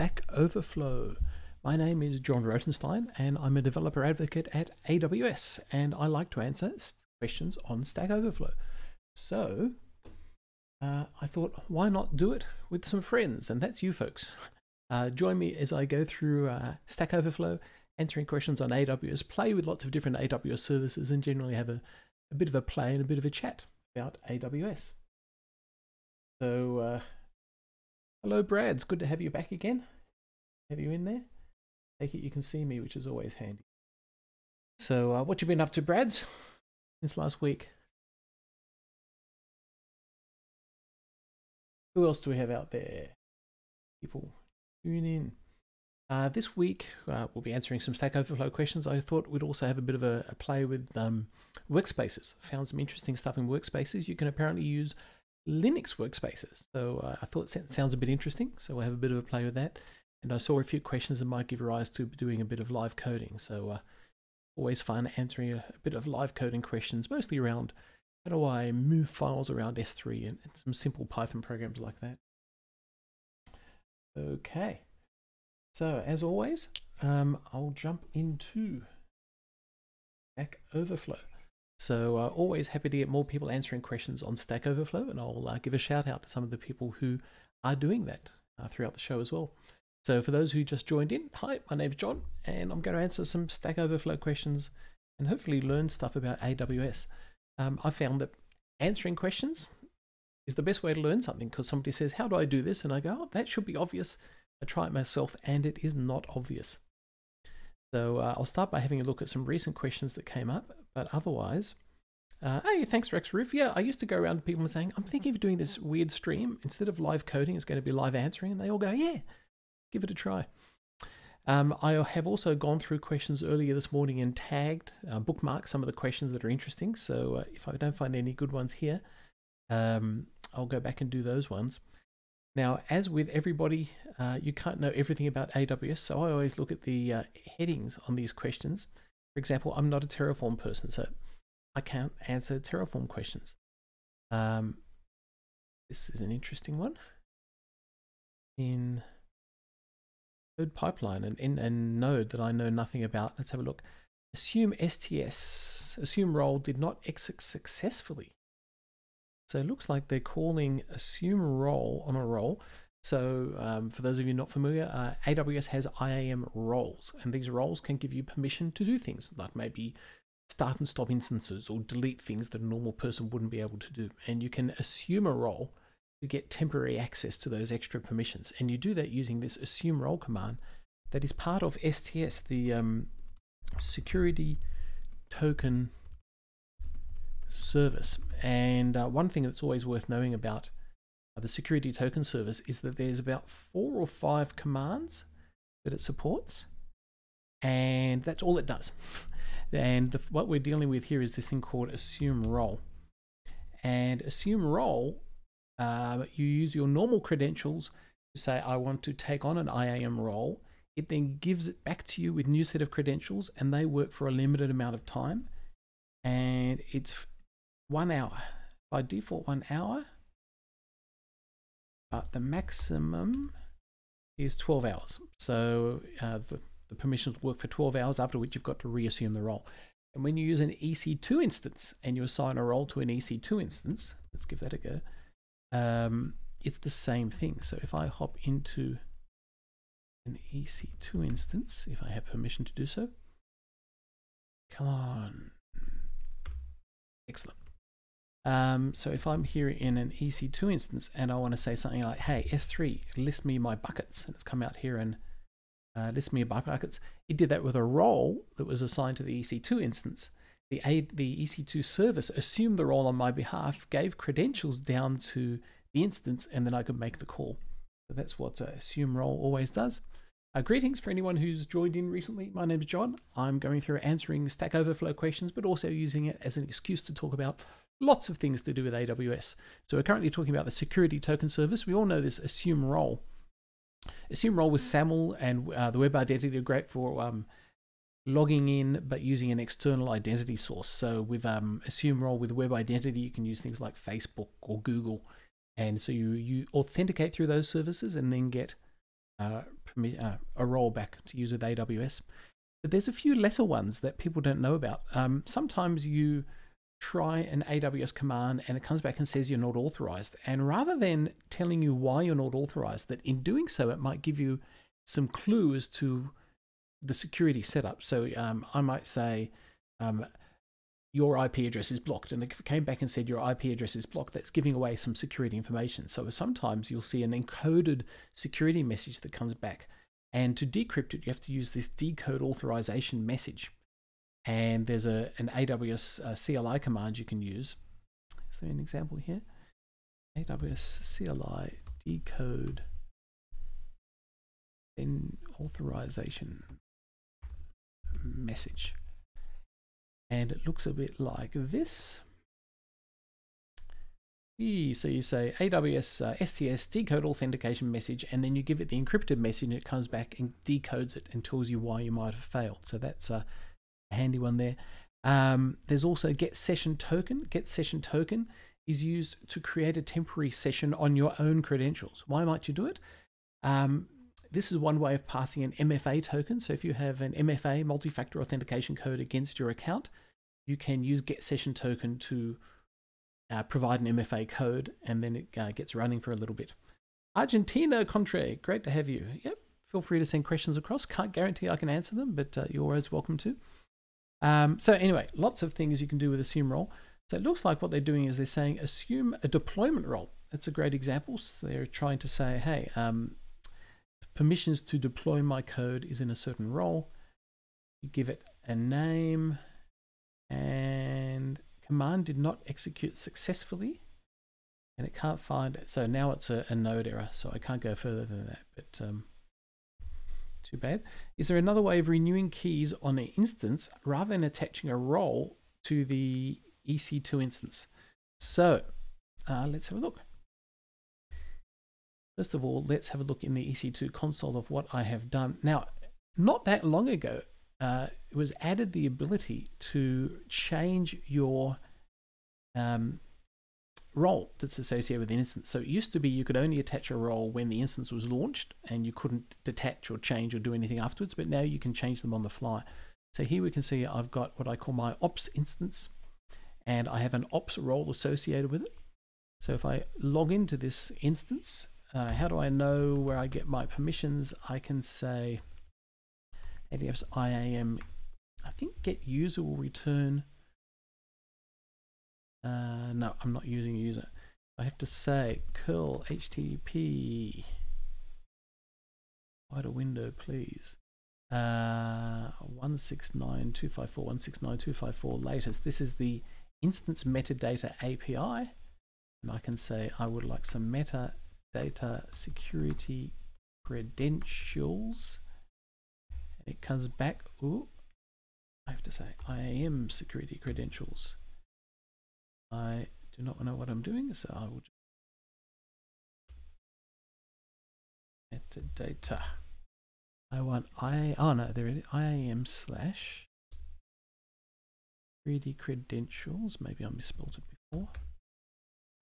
Stack Overflow. My name is John Rotenstein and I'm a developer advocate at AWS and I like to answer questions on Stack Overflow. So uh, I thought, why not do it with some friends? And that's you folks. Uh, join me as I go through uh, Stack Overflow, answering questions on AWS, play with lots of different AWS services, and generally have a, a bit of a play and a bit of a chat about AWS. So, uh, hello, Brad. It's good to have you back again. Have you in there? Take it you can see me, which is always handy. So, uh, what you been up to, Brads, since last week? Who else do we have out there? People tune in. Uh, this week, uh, we'll be answering some Stack Overflow questions. I thought we'd also have a bit of a, a play with um, workspaces. Found some interesting stuff in workspaces. You can apparently use Linux workspaces. So uh, I thought it sounds a bit interesting. So we'll have a bit of a play with that. And I saw a few questions that might give rise to doing a bit of live coding. So uh, always fun answering a, a, bit of live coding questions, mostly around how do I move files around S3 and, and some simple Python programs like that. Okay. So as always, um, I'll jump into Stack Overflow. So uh, always happy to get more people answering questions on Stack Overflow, and I'll uh, give a shout out to some of the people who are doing that uh, throughout the show as well. So for those who just joined in, hi, my name's John, and I'm going to answer some Stack Overflow questions and hopefully learn stuff about AWS. Um, I found that answering questions is the best way to learn something because somebody says, How do I do this? And I go, Oh, that should be obvious. I try it myself and it is not obvious. So uh, I'll start by having a look at some recent questions that came up, but otherwise, uh, hey, thanks Rex Roof. Yeah, I used to go around to people and saying, I'm thinking of doing this weird stream. Instead of live coding, it's going to be live answering. And they all go, yeah, give it a try. Um, I have also gone through questions earlier this morning and tagged, uh, bookmarked some of the questions that are interesting. So uh, if I don't find any good ones here, um, I'll go back and do those ones. Now, as with everybody, uh, you can't know everything about AWS, so I always look at the uh, headings on these questions. For example, I'm not a Terraform person, so I can't answer Terraform questions. Um, this is an interesting one. In Node pipeline and in a node that I know nothing about, let's have a look. Assume STS, assume role did not exit successfully. So it looks like they're calling assume role on a role. So um, for those of you not familiar, uh, AWS has IAM roles, and these roles can give you permission to do things like maybe start and stop instances or delete things that a normal person wouldn't be able to do. And you can assume a role to get temporary access to those extra permissions. And you do that using this assume role command that is part of STS, the um, security token service. And uh, one thing that's always worth knowing about the security token service is that there's about four or five commands that it supports, and that's all it does. And the, what we're dealing with here is this thing called assume role. And assume role, uh, you use your normal credentials to say, I want to take on an IAM role. It then gives it back to you with new set of credentials, and they work for a limited amount of time. And it's one hour. By default, one hour. But the maximum is 12 hours. So uh, the, the permissions work for 12 hours, after which you've got to reassume the role. And when you use an EC2 instance and you assign a role to an EC2 instance, let's give that a go, um, it's the same thing. So if I hop into an EC2 instance, if I have permission to do so, come on. Excellent. Um, so if I'm here in an EC2 instance and I want to say something like, hey, S3, list me my buckets, and it's come out here and uh, list me my buckets, it did that with a role that was assigned to the EC2 instance. The, A the EC2 service assumed the role on my behalf, gave credentials down to the instance, and then I could make the call. So that's what uh, assume role always does. Uh, greetings for anyone who's joined in recently. My name is John. I'm going through answering Stack Overflow questions, but also using it as an excuse to talk about lots of things to do with AWS. So we're currently talking about the security token service. We all know this assume role. Assume role with SAML and uh, the web identity are great for um, logging in, but using an external identity source. So with um, assume role with web identity, you can use things like Facebook or Google. And so you, you authenticate through those services and then get uh, uh, a role back to use with AWS. But there's a few lesser ones that people don't know about. Um, sometimes you try an AWS command and it comes back and says you're not authorized. And rather than telling you why you're not authorized, that in doing so, it might give you some clue as to the security setup. So um, I might say, um, your IP address is blocked. And it came back and said your IP address is blocked, that's giving away some security information. So sometimes you'll see an encoded security message that comes back. And to decrypt it, you have to use this decode authorization message. And there's a, an AWS uh, CLI command you can use. Is there an example here? AWS CLI decode then authorization message and it looks a bit like this. So you say AWS uh, STS decode authentication message, and then you give it the encrypted message, and it comes back and decodes it and tells you why you might have failed. So that's a handy one there. Um, there's also get session token. Get session token is used to create a temporary session on your own credentials. Why might you do it? Um, this is one way of passing an MFA token. So if you have an MFA, multi-factor authentication code against your account, you can use get session token to uh, provide an MFA code and then it uh, gets running for a little bit. Argentina Contre, great to have you. Yep, feel free to send questions across. Can't guarantee I can answer them, but uh, you're always welcome to. Um, so anyway, lots of things you can do with assume role. So it looks like what they're doing is they're saying assume a deployment role. That's a great example. So they're trying to say, hey, um, permissions to deploy my code is in a certain role. You give it a name and command did not execute successfully and it can't find it. So now it's a, a node error. So I can't go further than that, but um, too bad. Is there another way of renewing keys on an instance rather than attaching a role to the EC2 instance? So uh, let's have a look. First of all, let's have a look in the EC2 console of what I have done. Now, not that long ago, uh, it was added the ability to change your um, role that's associated with the instance. So it used to be you could only attach a role when the instance was launched and you couldn't detach or change or do anything afterwards, but now you can change them on the fly. So here we can see I've got what I call my ops instance and I have an ops role associated with it. So if I log into this instance uh, how do I know where I get my permissions? I can say AWS IAM, I think get user will return. Uh, no, I'm not using user. I have to say curl HTTP. Wide a window, please. Uh, 169.254.169.254 latest. This is the instance metadata API. And I can say I would like some meta data security credentials. And it comes back, ooh, I have to say IAM security credentials. I do not know what I'm doing, so I will metadata. I want I oh no there it is IAM slash 3D credentials. Maybe I misspelled it before.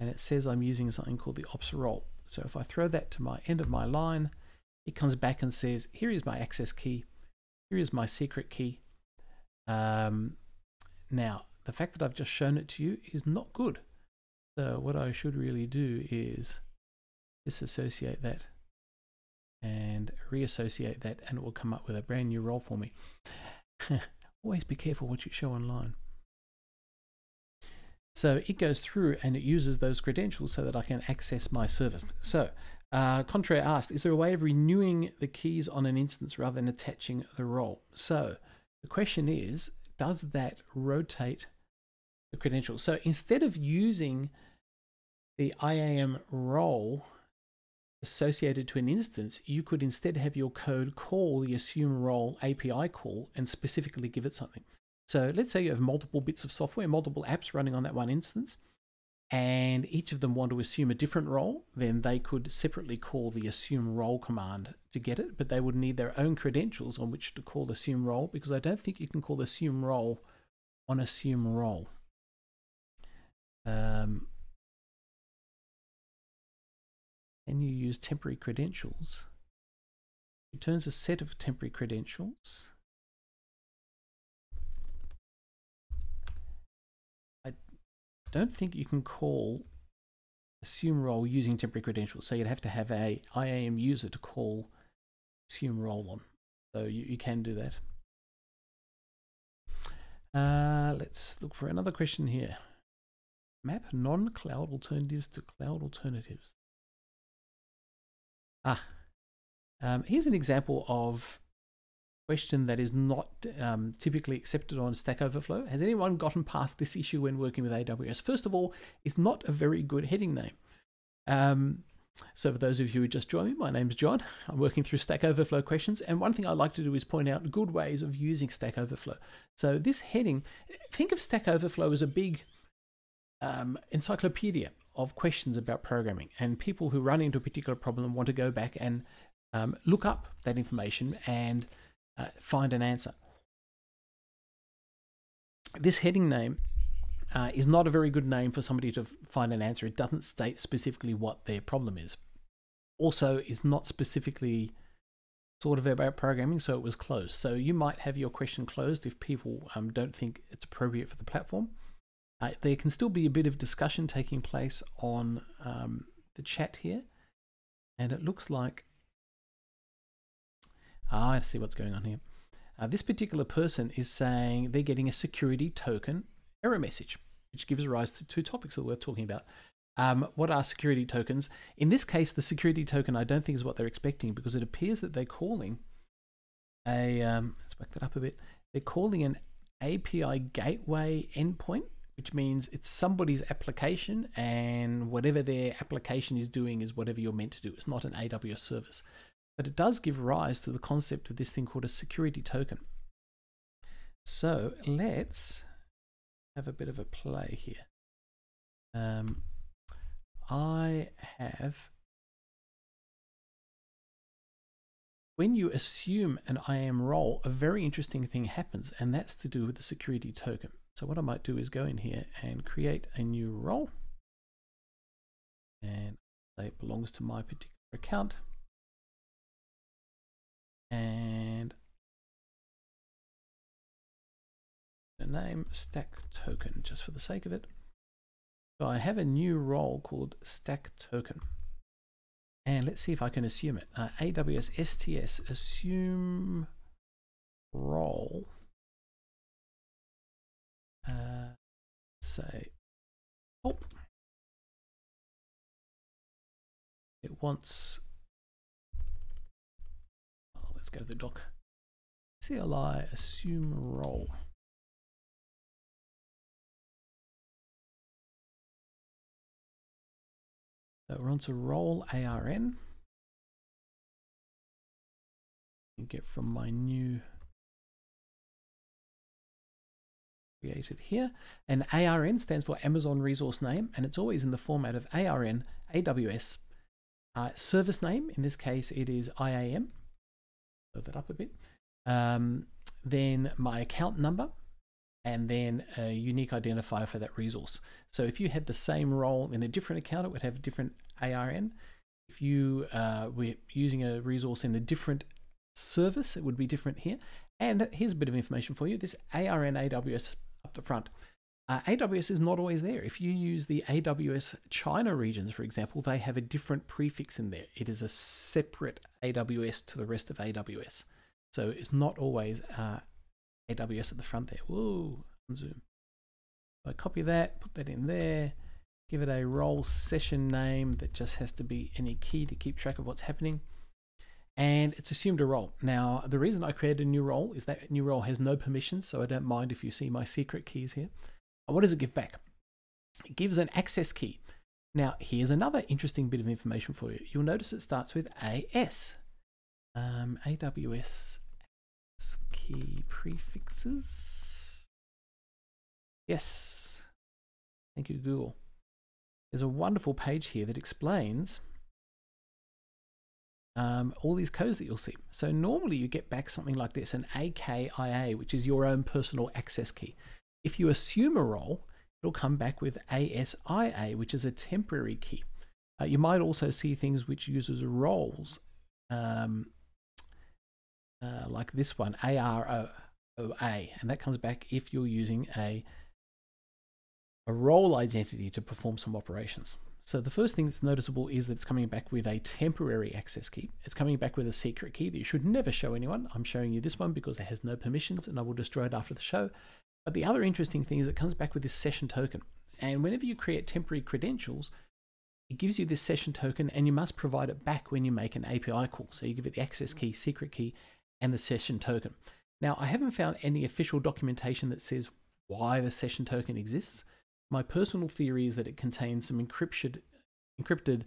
And it says I'm using something called the ops role. So if I throw that to my end of my line, it comes back and says, here is my access key. Here is my secret key. Um, now, the fact that I've just shown it to you is not good. So what I should really do is disassociate that and reassociate that and it will come up with a brand new role for me. Always be careful what you show online. So it goes through and it uses those credentials so that I can access my service. So uh, asked, is there a way of renewing the keys on an instance rather than attaching the role? So the question is, does that rotate the credentials? So instead of using the IAM role associated to an instance, you could instead have your code call the assume role API call and specifically give it something. So let's say you have multiple bits of software, multiple apps running on that one instance, and each of them want to assume a different role, then they could separately call the assume role command to get it, but they would need their own credentials on which to call the assume role because I don't think you can call assume role on assume role. Um, can you use temporary credentials returns a set of temporary credentials. I don't think you can call assume role using temporary credentials. So you'd have to have a IAM user to call assume role on. So you, you can do that. Uh, let's look for another question here. Map non-cloud alternatives to cloud alternatives. Ah, um, here's an example of question that is not um, typically accepted on Stack Overflow. Has anyone gotten past this issue when working with AWS? First of all, it's not a very good heading name. Um, so for those of you who just joined me, my name's John. I'm working through Stack Overflow questions. And one thing I like to do is point out good ways of using Stack Overflow. So this heading, think of Stack Overflow as a big um, encyclopedia of questions about programming. And people who run into a particular problem want to go back and um, look up that information and uh, find an answer. This heading name uh, is not a very good name for somebody to find an answer. It doesn't state specifically what their problem is. Also, is not specifically sort of about programming, so it was closed. So you might have your question closed if people um, don't think it's appropriate for the platform. Uh, there can still be a bit of discussion taking place on um, the chat here, and it looks like Ah, I see what's going on here. Uh, this particular person is saying they're getting a security token error message, which gives rise to two topics that we're talking about. Um, what are security tokens? In this case, the security token I don't think is what they're expecting because it appears that they're calling a, um, let's back that up a bit, they're calling an API gateway endpoint, which means it's somebody's application and whatever their application is doing is whatever you're meant to do. It's not an AWS service. But it does give rise to the concept of this thing called a security token. So let's have a bit of a play here. Um, I have, when you assume an IAM role, a very interesting thing happens, and that's to do with the security token. So what I might do is go in here and create a new role. And say it belongs to my particular account and the name stack token just for the sake of it. So I have a new role called stack token. And let's see if I can assume it. Uh, AWS STS assume role. Say, oh, it wants Let's go to the doc. CLI assume role. So we're on to role ARN. get from my new created here. And ARN stands for Amazon Resource Name, and it's always in the format of ARN, AWS, uh, service name. In this case, it is IAM that up a bit. Um, then my account number, and then a unique identifier for that resource. So if you had the same role in a different account, it would have a different ARN. If you uh, were using a resource in a different service, it would be different here. And here's a bit of information for you. This ARN AWS up the front. Uh, AWS is not always there. If you use the AWS China regions, for example, they have a different prefix in there. It is a separate AWS to the rest of AWS. So it's not always uh, AWS at the front there. Whoa, zoom. So I copy that, put that in there, give it a role session name that just has to be any key to keep track of what's happening. And it's assumed a role. Now, the reason I created a new role is that new role has no permissions, so I don't mind if you see my secret keys here. What does it give back? It gives an access key. Now, here's another interesting bit of information for you. You'll notice it starts with AS. Um, AWS key prefixes. Yes. Thank you, Google. There's a wonderful page here that explains um, all these codes that you'll see. So normally you get back something like this, an AKIA, which is your own personal access key. If you assume a role, it'll come back with ASIA, which is a temporary key. Uh, you might also see things which uses roles um, like this one, AROA, and that comes back if you're using a, a role identity to perform some operations. So the first thing that's noticeable is that it's coming back with a temporary access key. It's coming back with a secret key that you should never show anyone. I'm showing you this one because it has no permissions and I will destroy it after the show. But the other interesting thing is it comes back with this session token. And whenever you create temporary credentials, it gives you this session token and you must provide it back when you make an API call. So you give it the access key, secret key, and the session token. Now, I haven't found any official documentation that says why the session token exists. My personal theory is that it contains some encrypted, encrypted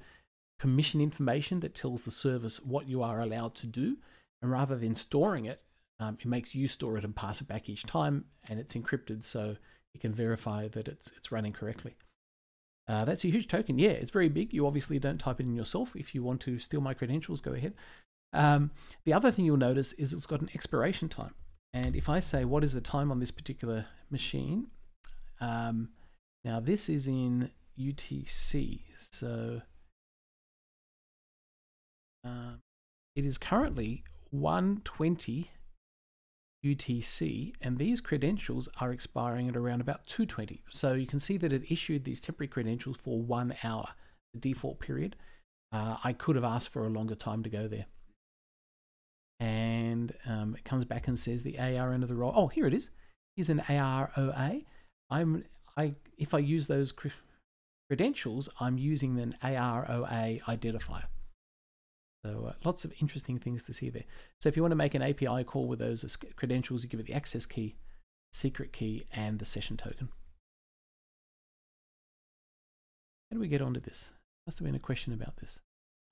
permission information that tells the service what you are allowed to do. And rather than storing it, um, it makes you store it and pass it back each time, and it's encrypted so you can verify that it's, it's running correctly. Uh, that's a huge token. Yeah, it's very big. You obviously don't type it in yourself. If you want to steal my credentials, go ahead. Um, the other thing you'll notice is it's got an expiration time. And if I say, what is the time on this particular machine? Um, now this is in UTC. So um, it is currently 120 UTC, and these credentials are expiring at around about 220. So you can see that it issued these temporary credentials for one hour, the default period. Uh, I could have asked for a longer time to go there. And um, it comes back and says the ARN of the role. Oh, here it is. Here's an AROA. I'm, I, if I use those credentials, I'm using an AROA identifier. So uh, lots of interesting things to see there. So if you want to make an API call with those credentials, you give it the access key, secret key, and the session token. How do we get onto this? Must have been a question about this.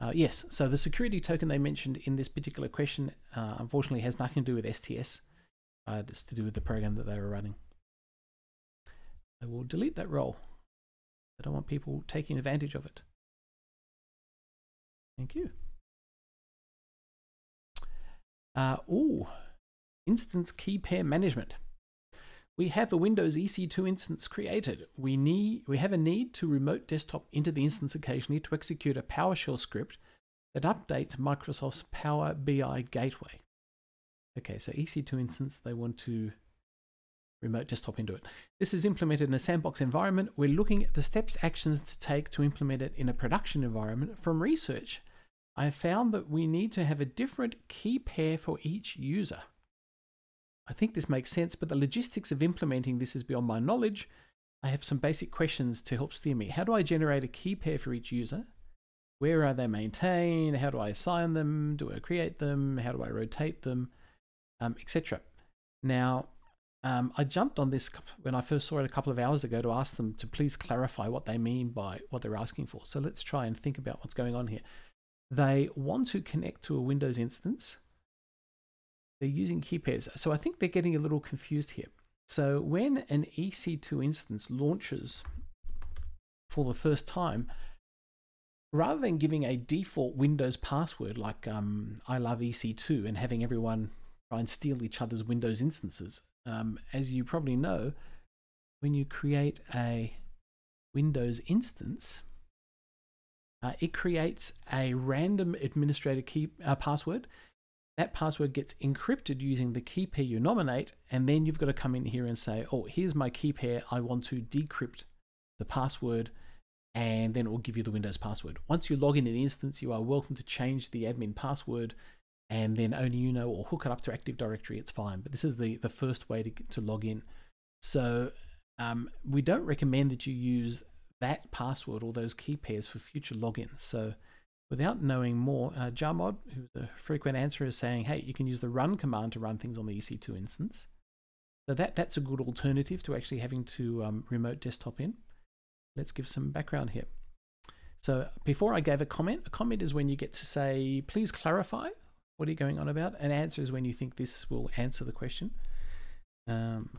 Uh, yes, so the security token they mentioned in this particular question uh, unfortunately has nothing to do with STS. Uh, it's to do with the program that they were running. I will delete that role. I don't want people taking advantage of it. Thank you. Uh, ooh, instance key pair management. We have a Windows EC2 instance created. We need we have a need to remote desktop into the instance occasionally to execute a PowerShell script that updates Microsoft's Power BI gateway. Okay, so EC2 instance, they want to remote desktop into it. This is implemented in a sandbox environment. We're looking at the steps actions to take to implement it in a production environment from research. I found that we need to have a different key pair for each user. I think this makes sense, but the logistics of implementing this is beyond my knowledge. I have some basic questions to help steer me. How do I generate a key pair for each user? Where are they maintained? How do I assign them? Do I create them? How do I rotate them? Um, Etc. Now, um, I jumped on this when I first saw it a couple of hours ago to ask them to please clarify what they mean by what they're asking for. So let's try and think about what's going on here. They want to connect to a Windows instance. They're using key pairs. So I think they're getting a little confused here. So when an EC2 instance launches for the first time, rather than giving a default Windows password like um, I love EC2 and having everyone try and steal each other's Windows instances, um, as you probably know, when you create a Windows instance, uh, it creates a random administrator key uh, password. That password gets encrypted using the key pair you nominate, and then you've got to come in here and say, oh, here's my key pair. I want to decrypt the password, and then it will give you the Windows password. Once you log in an instance, you are welcome to change the admin password, and then only you know, or hook it up to Active Directory, it's fine. But this is the, the first way to, to log in. So um, we don't recommend that you use that password or those key pairs for future logins. So without knowing more, uh, Jarmod, who's a frequent answer, is saying, hey, you can use the run command to run things on the EC2 instance. So that, that's a good alternative to actually having to um, remote desktop in. Let's give some background here. So before I gave a comment, a comment is when you get to say, please clarify, what are you going on about? An answer is when you think this will answer the question. Um,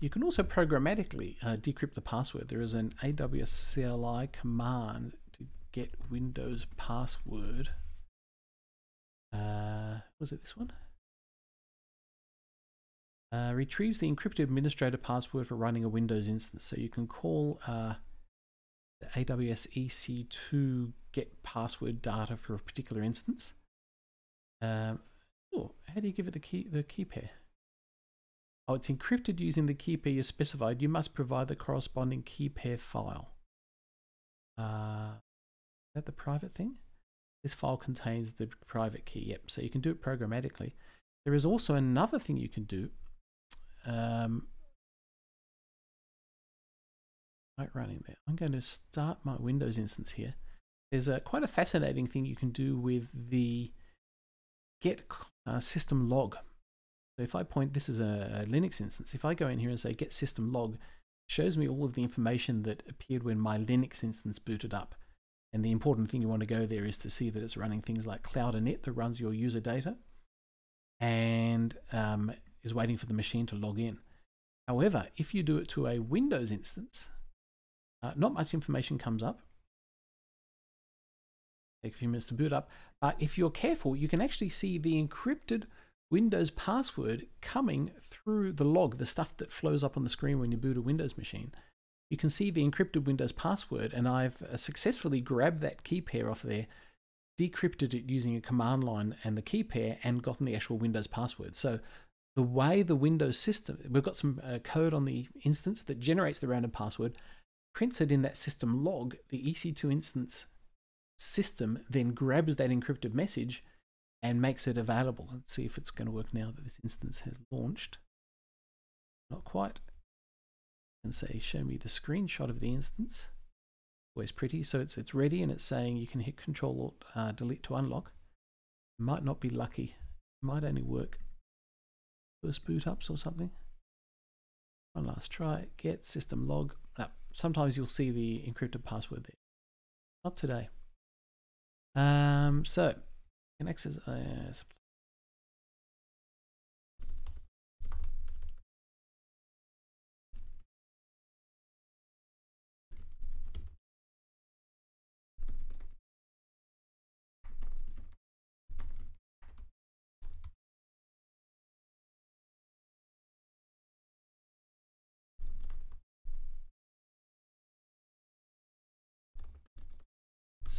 You can also programmatically uh, decrypt the password. There is an AWS CLI command to get Windows password. Uh, was it this one? Uh, retrieves the encrypted administrator password for running a Windows instance. So you can call uh, the AWS EC2 get password data for a particular instance. Um, oh, how do you give it the key the key pair? Oh, it's encrypted using the key pair you specified. You must provide the corresponding key pair file. Uh, is that the private thing? This file contains the private key. Yep, so you can do it programmatically. There is also another thing you can do. Um, right running there. I'm going to start my Windows instance here. There's a quite a fascinating thing you can do with the get uh, system log. So if I point, this is a, Linux instance. If I go in here and say get system log, shows me all of the information that appeared when my Linux instance booted up. And the important thing you want to go there is to see that it's running things like cloud-init that runs your user data and um, is waiting for the machine to log in. However, if you do it to a Windows instance, uh, not much information comes up. Take a few minutes to boot up. But if you're careful, you can actually see the encrypted Windows password coming through the log, the stuff that flows up on the screen when you boot a Windows machine. You can see the encrypted Windows password, and I've uh, successfully grabbed that key pair off there, decrypted it using a command line and the key pair, and gotten the actual Windows password. So the way the Windows system, we've got some uh, code on the instance that generates the random password, prints it in that system log, the EC2 instance system then grabs that encrypted message and makes it available. Let's see if it's going to work now that this instance has launched. Not quite. And say, show me the screenshot of the instance. Always pretty. So it's it's ready and it's saying you can hit Control Alt uh, Delete to unlock. Might not be lucky. Might only work first boot ups or something. One last try. Get system log. No, sometimes you'll see the encrypted password there. Not today. Um, so, next is uh,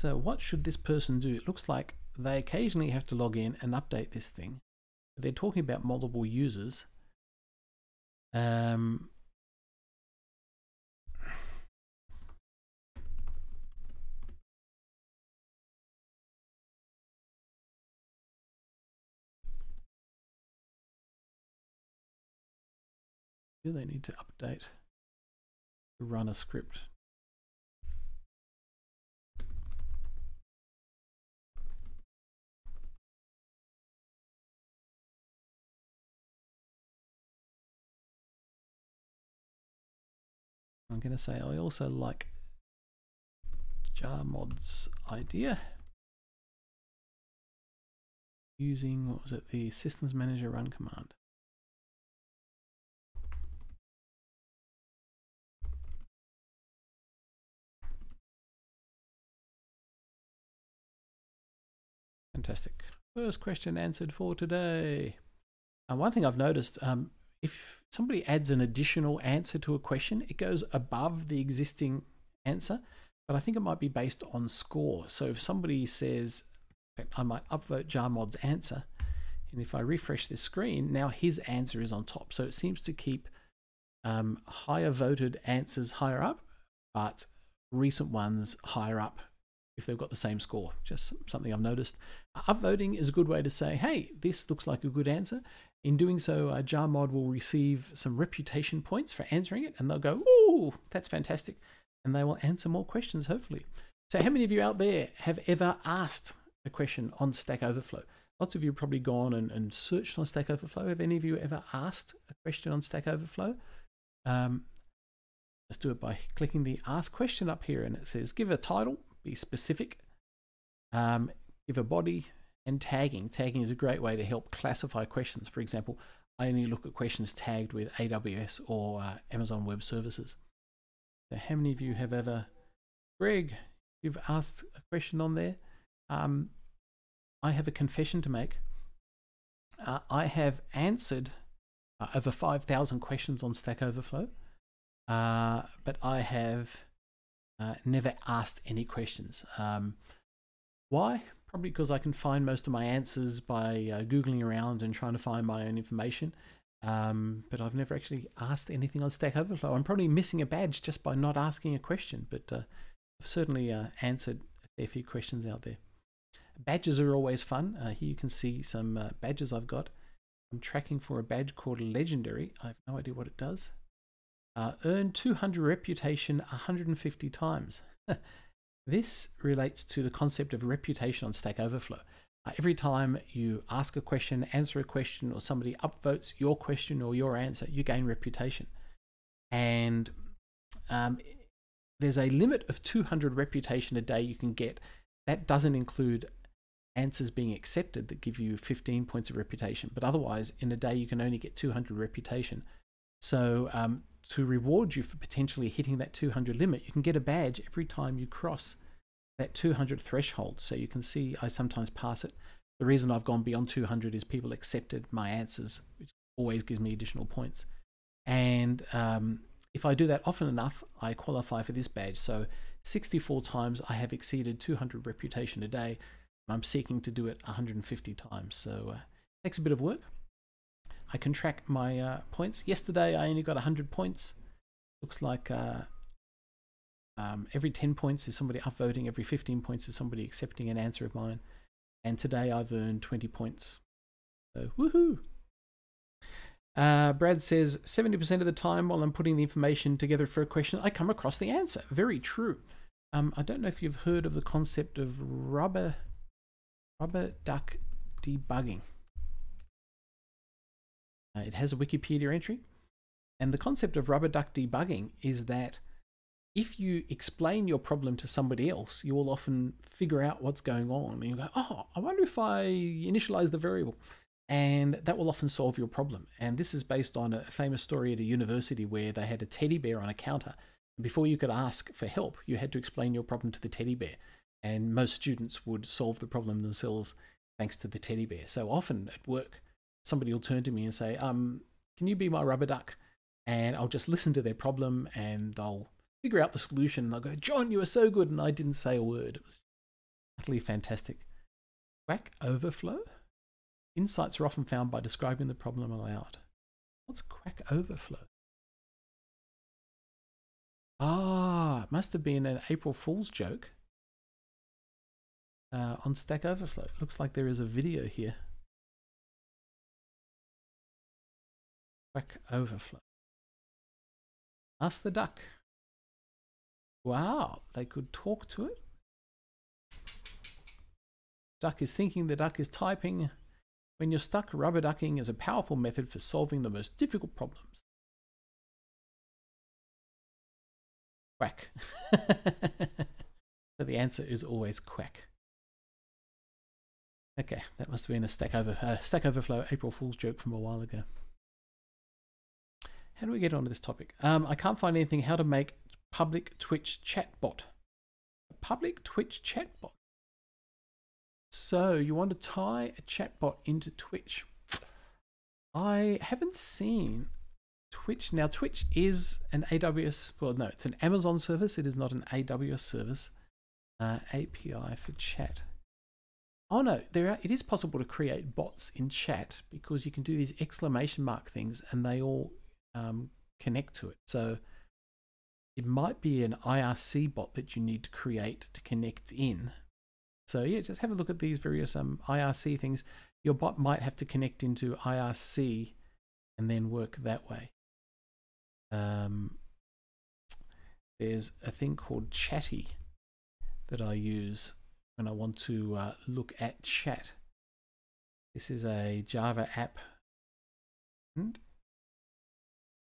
So what should this person do? It looks like they occasionally have to log in and update this thing. They're talking about multiple users. Um, do they need to update to run a script? Going to say I also like jarmod's idea using, what was it, the systems manager run command. Fantastic. First question answered for today. And one thing I've noticed, um, if somebody adds an additional answer to a question, it goes above the existing answer, but I think it might be based on score. So if somebody says, I might upvote Jarmod's answer, and if I refresh this screen, now his answer is on top. So it seems to keep um, higher voted answers higher up, but recent ones higher up if they've got the same score. Just something I've noticed. Upvoting is a good way to say, hey, this looks like a good answer. In doing so, uh, Jarmod will receive some reputation points for answering it, and they'll go, "Ooh, that's fantastic," and they will answer more questions, hopefully. So, how many of you out there have ever asked a question on Stack Overflow? Lots of you have probably gone and, and searched on Stack Overflow. Have any of you ever asked a question on Stack Overflow? Um, let's do it by clicking the Ask Question up here, and it says, "Give a title, be specific, um, give a body, and tagging. Tagging is a great way to help classify questions. For example, I only look at questions tagged with AWS or uh, Amazon Web Services. So, how many of you have ever, Greg, you've asked a question on there? Um, I have a confession to make. Uh, I have answered uh, over 5,000 questions on Stack Overflow, uh, but I have uh, never asked any questions. Um, why? Probably because I can find most of my answers by uh, Googling around and trying to find my own information. Um, but I've never actually asked anything on Stack Overflow. I'm probably missing a badge just by not asking a question, but uh, I've certainly uh, answered a fair few questions out there. Badges are always fun. Uh, here you can see some uh, badges I've got. I'm tracking for a badge called Legendary. I have no idea what it does. Uh, earn 200 reputation 150 times. This relates to the concept of reputation on Stack Overflow. Uh, every time you ask a question, answer a question, or somebody upvotes your question or your answer, you gain reputation. And um, there's a limit of 200 reputation a day you can get. That doesn't include answers being accepted that give you 15 points of reputation. But otherwise, in a day, you can only get 200 reputation. So um, to reward you for potentially hitting that 200 limit, you can get a badge every time you cross that 200 threshold. So you can see I sometimes pass it. The reason I've gone beyond 200 is people accepted my answers, which always gives me additional points. And um, if I do that often enough, I qualify for this badge. So 64 times I have exceeded 200 reputation a day. I'm seeking to do it 150 times. So uh, takes a bit of work. I can track my uh, points. Yesterday I only got 100 points. Looks like uh, um, every 10 points is somebody upvoting, every 15 points is somebody accepting an answer of mine. And today I've earned 20 points. So woohoo! Uh, Brad says 70% of the time while I'm putting the information together for a question, I come across the answer. Very true. Um, I don't know if you've heard of the concept of rubber, rubber duck debugging. Uh, it has a Wikipedia entry. And the concept of rubber duck debugging is that if you explain your problem to somebody else, you will often figure out what's going on. And you go, oh, I wonder if I initialize the variable. And that will often solve your problem. And this is based on a famous story at a university where they had a teddy bear on a counter. And Before you could ask for help, you had to explain your problem to the teddy bear. And most students would solve the problem themselves thanks to the teddy bear. So often at work, somebody will turn to me and say, um, can you be my rubber duck? And I'll just listen to their problem and they'll figure out the solution. And they'll go, John, you are so good. And I didn't say a word. It was utterly fantastic. Quack overflow? Insights are often found by describing the problem aloud. What's quack overflow? Ah, it must have been an April Fool's joke uh, on Stack Overflow. It looks like there is a video here. Quack overflow. Ask the duck. Wow, they could talk to it. Duck is thinking, the duck is typing. When you're stuck, rubber ducking is a powerful method for solving the most difficult problems. Quack. so the answer is always quack. Okay, that must have been a Stack, over, uh, stack Overflow April Fool's joke from a while ago. How do we get onto this topic? Um, I can't find anything how to make public Twitch chatbot. A public Twitch chatbot. So you want to tie a chatbot into Twitch. I haven't seen Twitch. Now, Twitch is an AWS, well, no, it's an Amazon service. It is not an AWS service. Uh, API for chat. Oh no, there are, it is possible to create bots in chat because you can do these exclamation mark things and they all um, connect to it. So it might be an IRC bot that you need to create to connect in. So yeah, just have a look at these various um, IRC things. Your bot might have to connect into IRC and then work that way. Um, there's a thing called Chatty that I use when I want to uh, look at chat. This is a Java app. And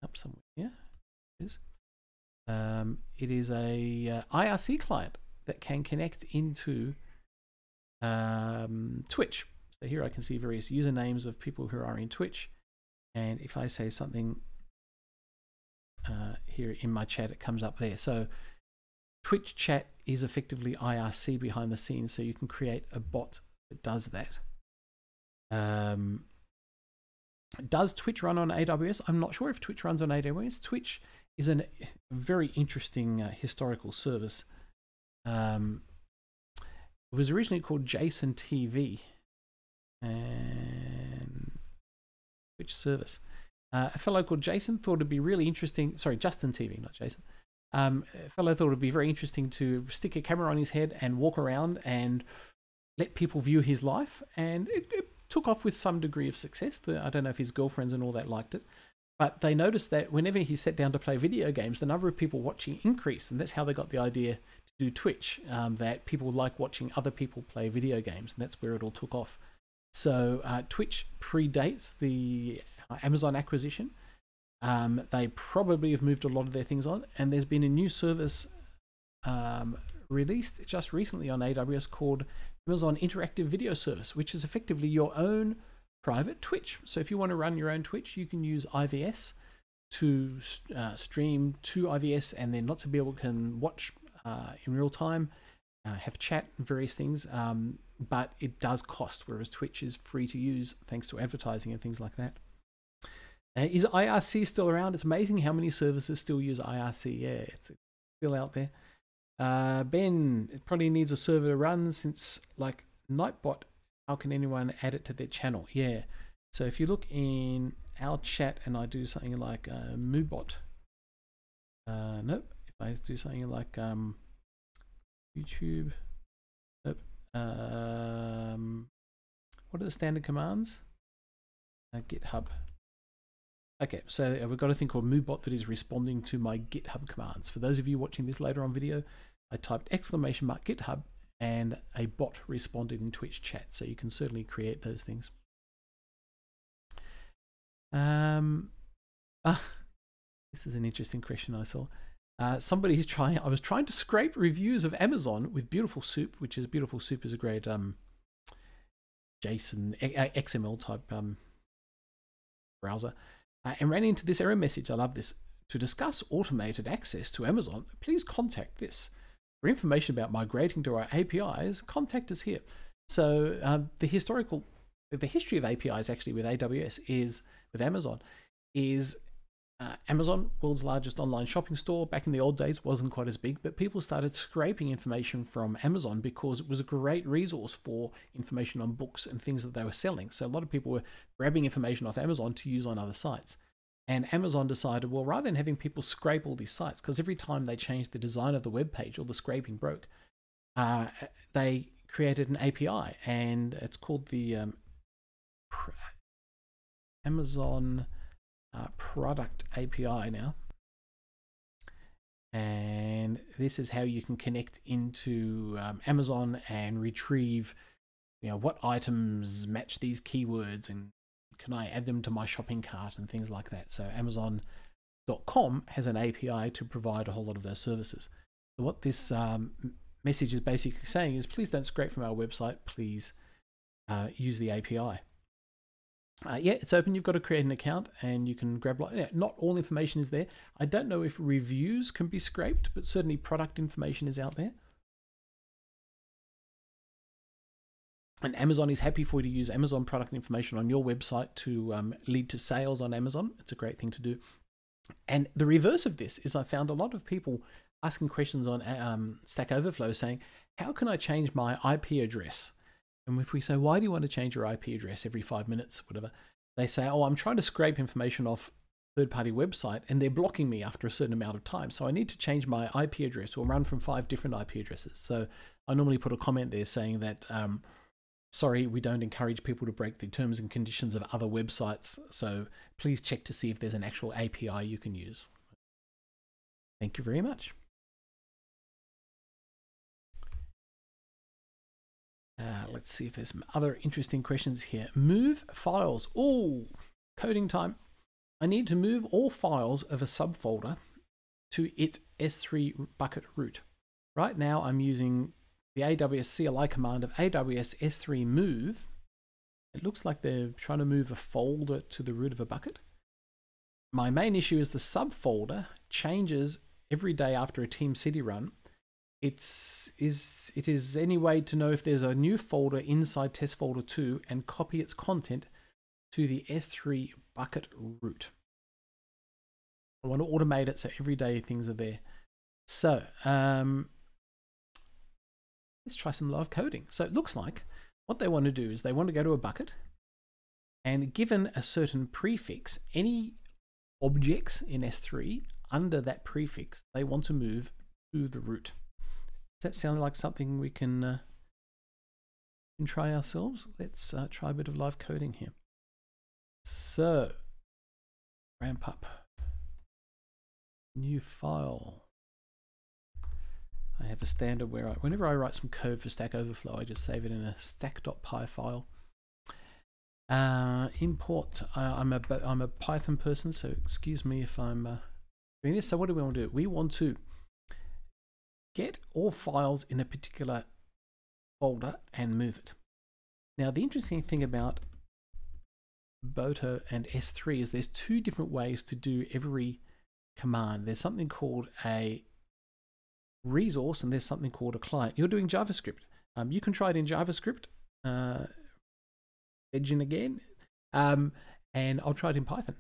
up somewhere. Yeah, it is. Um, it is a uh, IRC client that can connect into um, Twitch. So here I can see various usernames of people who are in Twitch, And if I say something uh, here in my chat, it comes up there. So Twitch chat is effectively IRC behind the scenes, so you can create a bot that does that. Um, does Twitch run on AWS? I'm not sure if Twitch runs on AWS. Twitch is a very interesting uh, historical service. Um, it was originally called Jason TV, and which service? Uh, a fellow called Jason thought it'd be really interesting. Sorry, Justin TV, not Jason. Um, a fellow thought it'd be very interesting to stick a camera on his head and walk around and let people view his life, and it, it took off with some degree of success. The, I don't know if his girlfriends and all that liked it, but they noticed that whenever he sat down to play video games, the number of people watching increased, and that's how they got the idea to do Twitch. Um, that people like watching other people play video games, and that's where it all took off. So uh, Twitch predates the uh, Amazon acquisition. Um, they probably have moved a lot of their things on, and there's been a new service um, released just recently on AWS called Amazon Interactive Video Service, which is effectively your own private Twitch. So if you want to run your own Twitch, you can use IVS to uh, stream to IVS, and then lots of people can watch uh, in real time, uh, have chat, various things. Um, but it does cost, whereas Twitch is free to use thanks to advertising and things like that. Uh, is IRC still around? It's amazing how many services still use IRC. Yeah, it's still out there. Uh, ben, it probably needs a server to run since like Nightbot, how can anyone add it to their channel? Yeah. So if you look in our chat and I do something like uh, Moobot, uh, nope. If I do something like um, YouTube, nope. Um, what are the standard commands? Uh, GitHub. Okay, so we've got a thing called Moobot that is responding to my GitHub commands. For those of you watching this later on video, I typed exclamation mark GitHub and a bot responded in Twitch chat. So you can certainly create those things. Um, ah, this is an interesting question I saw. Uh, somebody's trying, I was trying to scrape reviews of Amazon with Beautiful Soup, which is Beautiful Soup is a great um, JSON, XML type um, browser and ran into this error message. I love this. To discuss automated access to Amazon, please contact this. For information about migrating to our APIs, contact us here. So um, the historical, the history of APIs actually with AWS is with Amazon is uh, Amazon, world's largest online shopping store, back in the old days wasn't quite as big, but people started scraping information from Amazon because it was a great resource for information on books and things that they were selling. So a lot of people were grabbing information off Amazon to use on other sites. And Amazon decided, well, rather than having people scrape all these sites, because every time they changed the design of the web page all the scraping broke, uh, they created an API, and it's called the um, Amazon uh, product API now. And this is how you can connect into um, Amazon and retrieve, you know, what items match these keywords and can I add them to my shopping cart and things like that. So Amazon.com has an API to provide a whole lot of those services. So what this um, message is basically saying is please don't scrape from our website, please uh, use the API. Uh, yeah, it's open. You've got to create an account and you can grab, like, yeah, not all information is there. I don't know if reviews can be scraped, but certainly product information is out there. And Amazon is happy for you to use Amazon product information on your website to um, lead to sales on Amazon. It's a great thing to do. And the reverse of this is I found a lot of people asking questions on um, Stack Overflow saying, how can I change my IP address? And if we say, why do you want to change your IP address every five minutes, whatever, they say, oh, I'm trying to scrape information off third party website and they're blocking me after a certain amount of time. So I need to change my IP address or run from five different IP addresses. So I normally put a comment there saying that, um, sorry, we don't encourage people to break the terms and conditions of other websites. So please check to see if there's an actual API you can use. Thank you very much. Uh, let's see if there's some other interesting questions here. Move files. Oh, coding time. I need to move all files of a subfolder to its S3 bucket root. Right now I'm using the AWS CLI command of AWS S3 move. It looks like they're trying to move a folder to the root of a bucket. my main issue is the subfolder changes every day after a TeamCity run. It's is it is any way to know if there's a new folder inside test folder 2 and copy its content to the S3 bucket root. I want to automate it so every day things are there. So um, let's try some live coding. So it looks like what they want to do is they want to go to a bucket and given a certain prefix, any objects in S3 under that prefix, they want to move to the root. That sound like something we can, uh, can try ourselves? Let's uh, try a bit of live coding here. So, ramp up. New file. I have a standard where I, whenever I write some code for Stack Overflow, I just save it in a stack.py file. Uh, import, uh, I'm, a, I'm a Python person, so excuse me if I'm uh, doing this. So what do we want to do? We want to get all files in a particular folder and move it. Now, the interesting thing about Boto and S3 is there's two different ways to do every command. There's something called a resource and there's something called a client. You're doing JavaScript. Um, you can try it in JavaScript, uh, Edging again, um, and I'll try it in Python.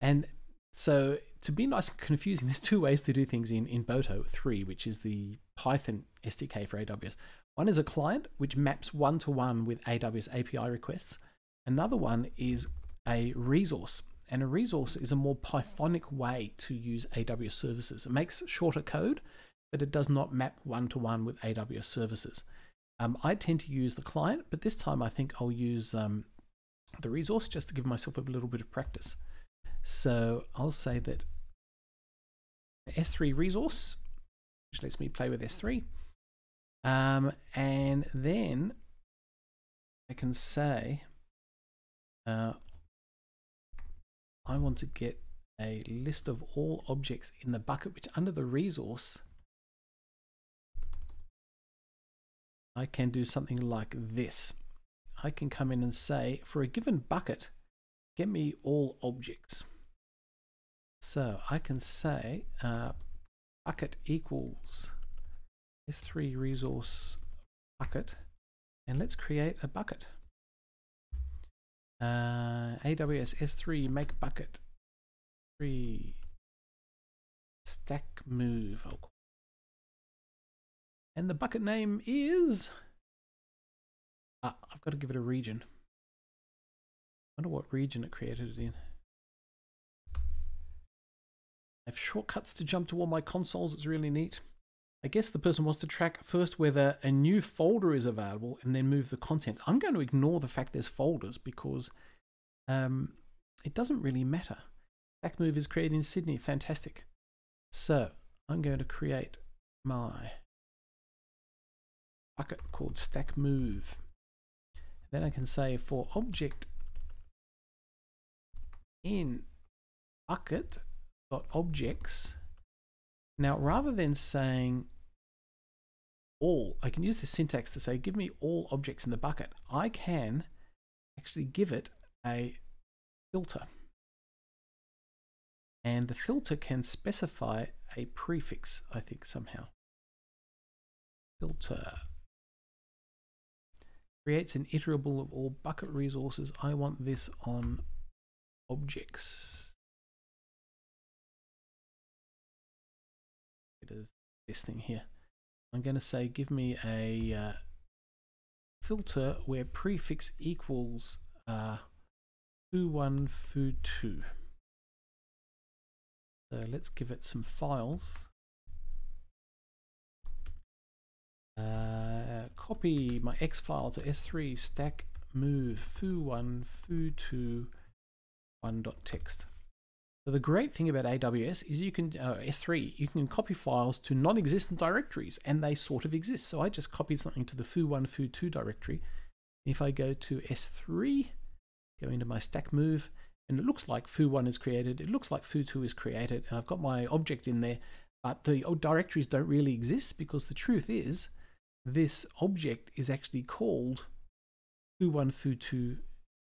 And so to be nice and confusing, there's two ways to do things in, in Boto 3, which is the Python SDK for AWS. One is a client, which maps one-to-one with AWS API requests. Another one is a resource. And a resource is a more Pythonic way to use AWS services. It makes shorter code, but it does not map one-to-one -one with AWS services. Um, I tend to use the client, but this time I think I'll use um, the resource just to give myself a little bit of practice. So I'll say that S3 resource, which lets me play with S3. Um, and then I can say, uh, I want to get a list of all objects in the bucket, which under the resource I can do something like this. I can come in and say, for a given bucket, get me all objects. So I can say uh, bucket equals S3 resource bucket, and let's create a bucket. Uh, AWS S3 make bucket 3 stack move. And the bucket name is... Ah, I've got to give it a region. Wonder what region it created it in. I have shortcuts to jump to all my consoles. It's really neat. I guess the person wants to track first whether a new folder is available and then move the content. I'm going to ignore the fact there's folders because um, it doesn't really matter. Stack Move is created in Sydney. Fantastic. So I'm going to create my bucket called stack move. Then I can say for object in bucket objects. Now rather than saying all, I can use the syntax to say give me all objects in the bucket. I can actually give it a filter. And the filter can specify a prefix, I think, somehow. Filter creates an iterable of all bucket resources. I want this on objects. It is this thing here. I'm going to say give me a uh, filter where prefix equals uh, foo1 foo2. So let's give it some files. Uh, copy my X file to S3 stack move foo1 foo2 one.txt. So the great thing about AWS is you can, uh, S3, you can copy files to non-existent directories and they sort of exist. So I just copied something to the foo1 foo2 directory. If I go to S3, go into my stack move, and it looks like foo1 is created, it looks like foo2 is created, and I've got my object in there, but the directories don't really exist because the truth is this object is actually called foo1 foo2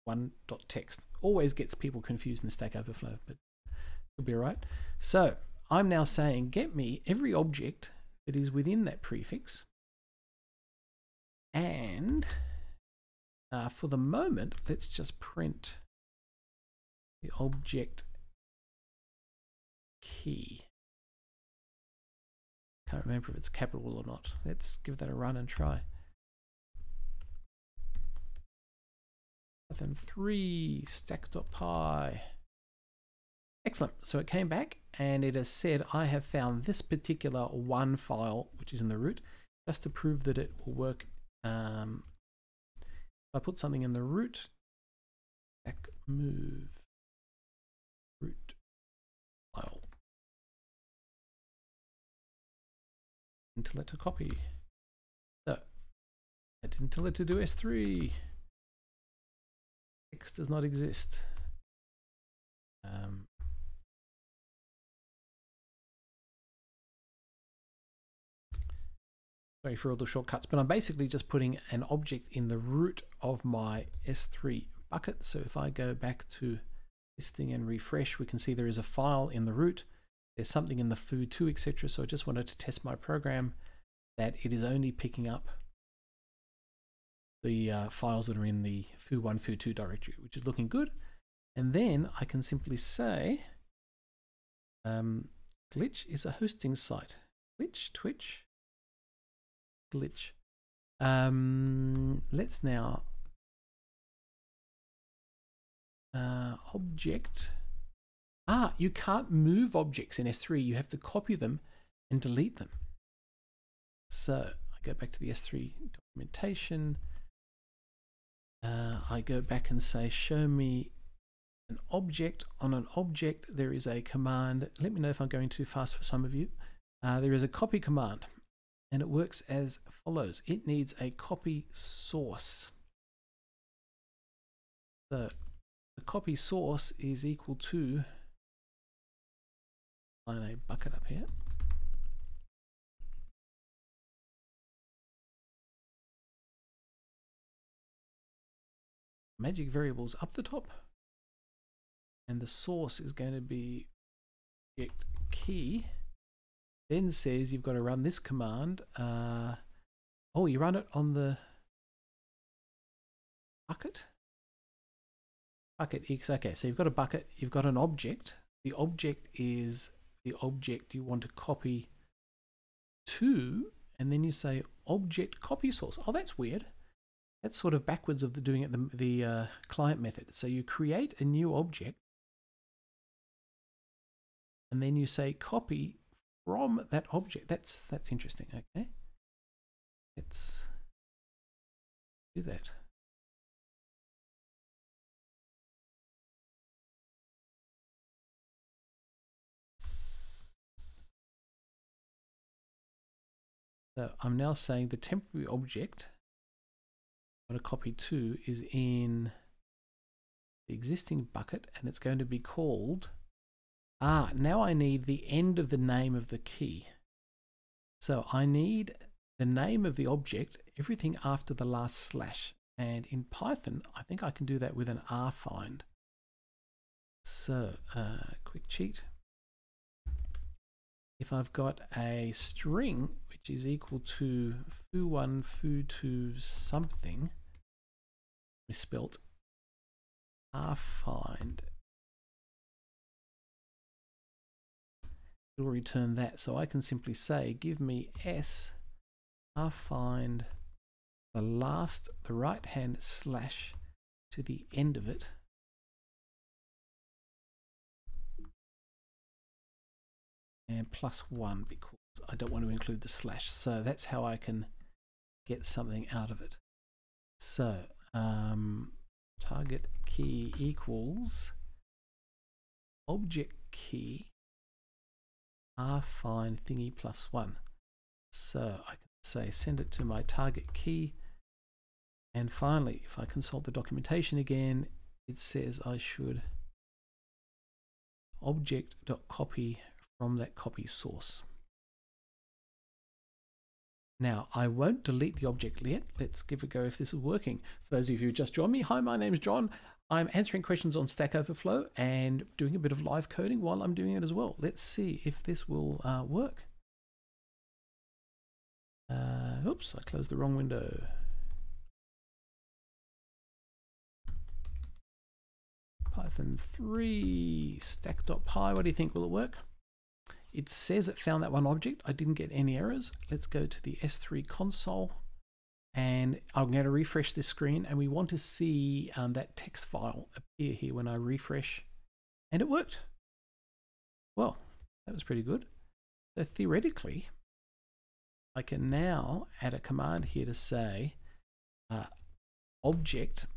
one.txt. Always gets people confused in the Stack Overflow, but you'll be right. So I'm now saying get me every object that is within that prefix. And uh, for the moment, let's just print the object key. Can't remember if it's capital or not. Let's give that a run and try. Python 3 stack.py. Excellent. So it came back and it has said, I have found this particular one file, which is in the root, just to prove that it will work. Um, if I put something in the root, back move, root file, tell it to copy. So I didn't tell it to do S3. X does not exist. Um, sorry for all the shortcuts, but I'm basically just putting an object in the root of my S3 bucket. So if I go back to this thing and refresh, we can see there is a file in the root. There's something in the foo2, etc. So I just wanted to test my program that it is only picking up the uh, files that are in the foo1, foo2 directory, which is looking good. And then I can simply say um, glitch is a hosting site. Glitch, Twitch, glitch. Um, let's now uh, object. Ah, you can't move objects in S3. You have to copy them and delete them. So I go back to the S3 documentation. Uh, I go back and say, show me an object. On an object, there is a command. Let me know if I'm going too fast for some of you. Uh, there is a copy command and it works as follows. It needs a copy source. So the copy source is equal to line a bucket up here. Magic variables up the top and the source is going to be object key then says you've got to run this command. Uh, oh, you run it on the bucket? Bucket X, okay, so you've got a bucket, you've got an object. The object is the object you want to copy to, and then you say object copy source. Oh, that's weird. That's sort of backwards of the doing it the, the uh, client method. So you create a new object, and then you say copy from that object. That's that's interesting. Okay, let's do that. So I'm now saying the temporary object Want to copy to is in the existing bucket and it's going to be called Ah, now I need the end of the name of the key. So I need the name of the object, everything after the last slash. And in Python, I think I can do that with an rfind. So, uh, quick cheat. If I've got a string which is equal to foo1, foo2 something, misspelt, rfind it'll return that. So I can simply say, give me S, I'll find the last, the right hand slash to the end of it. And plus one because I don't want to include the slash. So that's how I can get something out of it. So um, target key equals object key rfind thingy plus one. So I can say send it to my target key. And finally, if I consult the documentation again, it says I should object.copy from that copy source. Now, I won't delete the object yet. Let's give a go if this is working. For those of you who just joined me, hi, my name is John. I'm answering questions on Stack Overflow and doing a bit of live coding while I'm doing it as well. Let's see if this will uh, work. Uh, oops, I closed the wrong window. Python 3 stack.py, what do you think? Will it work? It says it found that one object. I didn't get any errors. Let's go to the S3 console and I'm going to refresh this screen and we want to see um, that text file appear here when I refresh and it worked. Well, that was pretty good. So theoretically, I can now add a command here to say uh, object.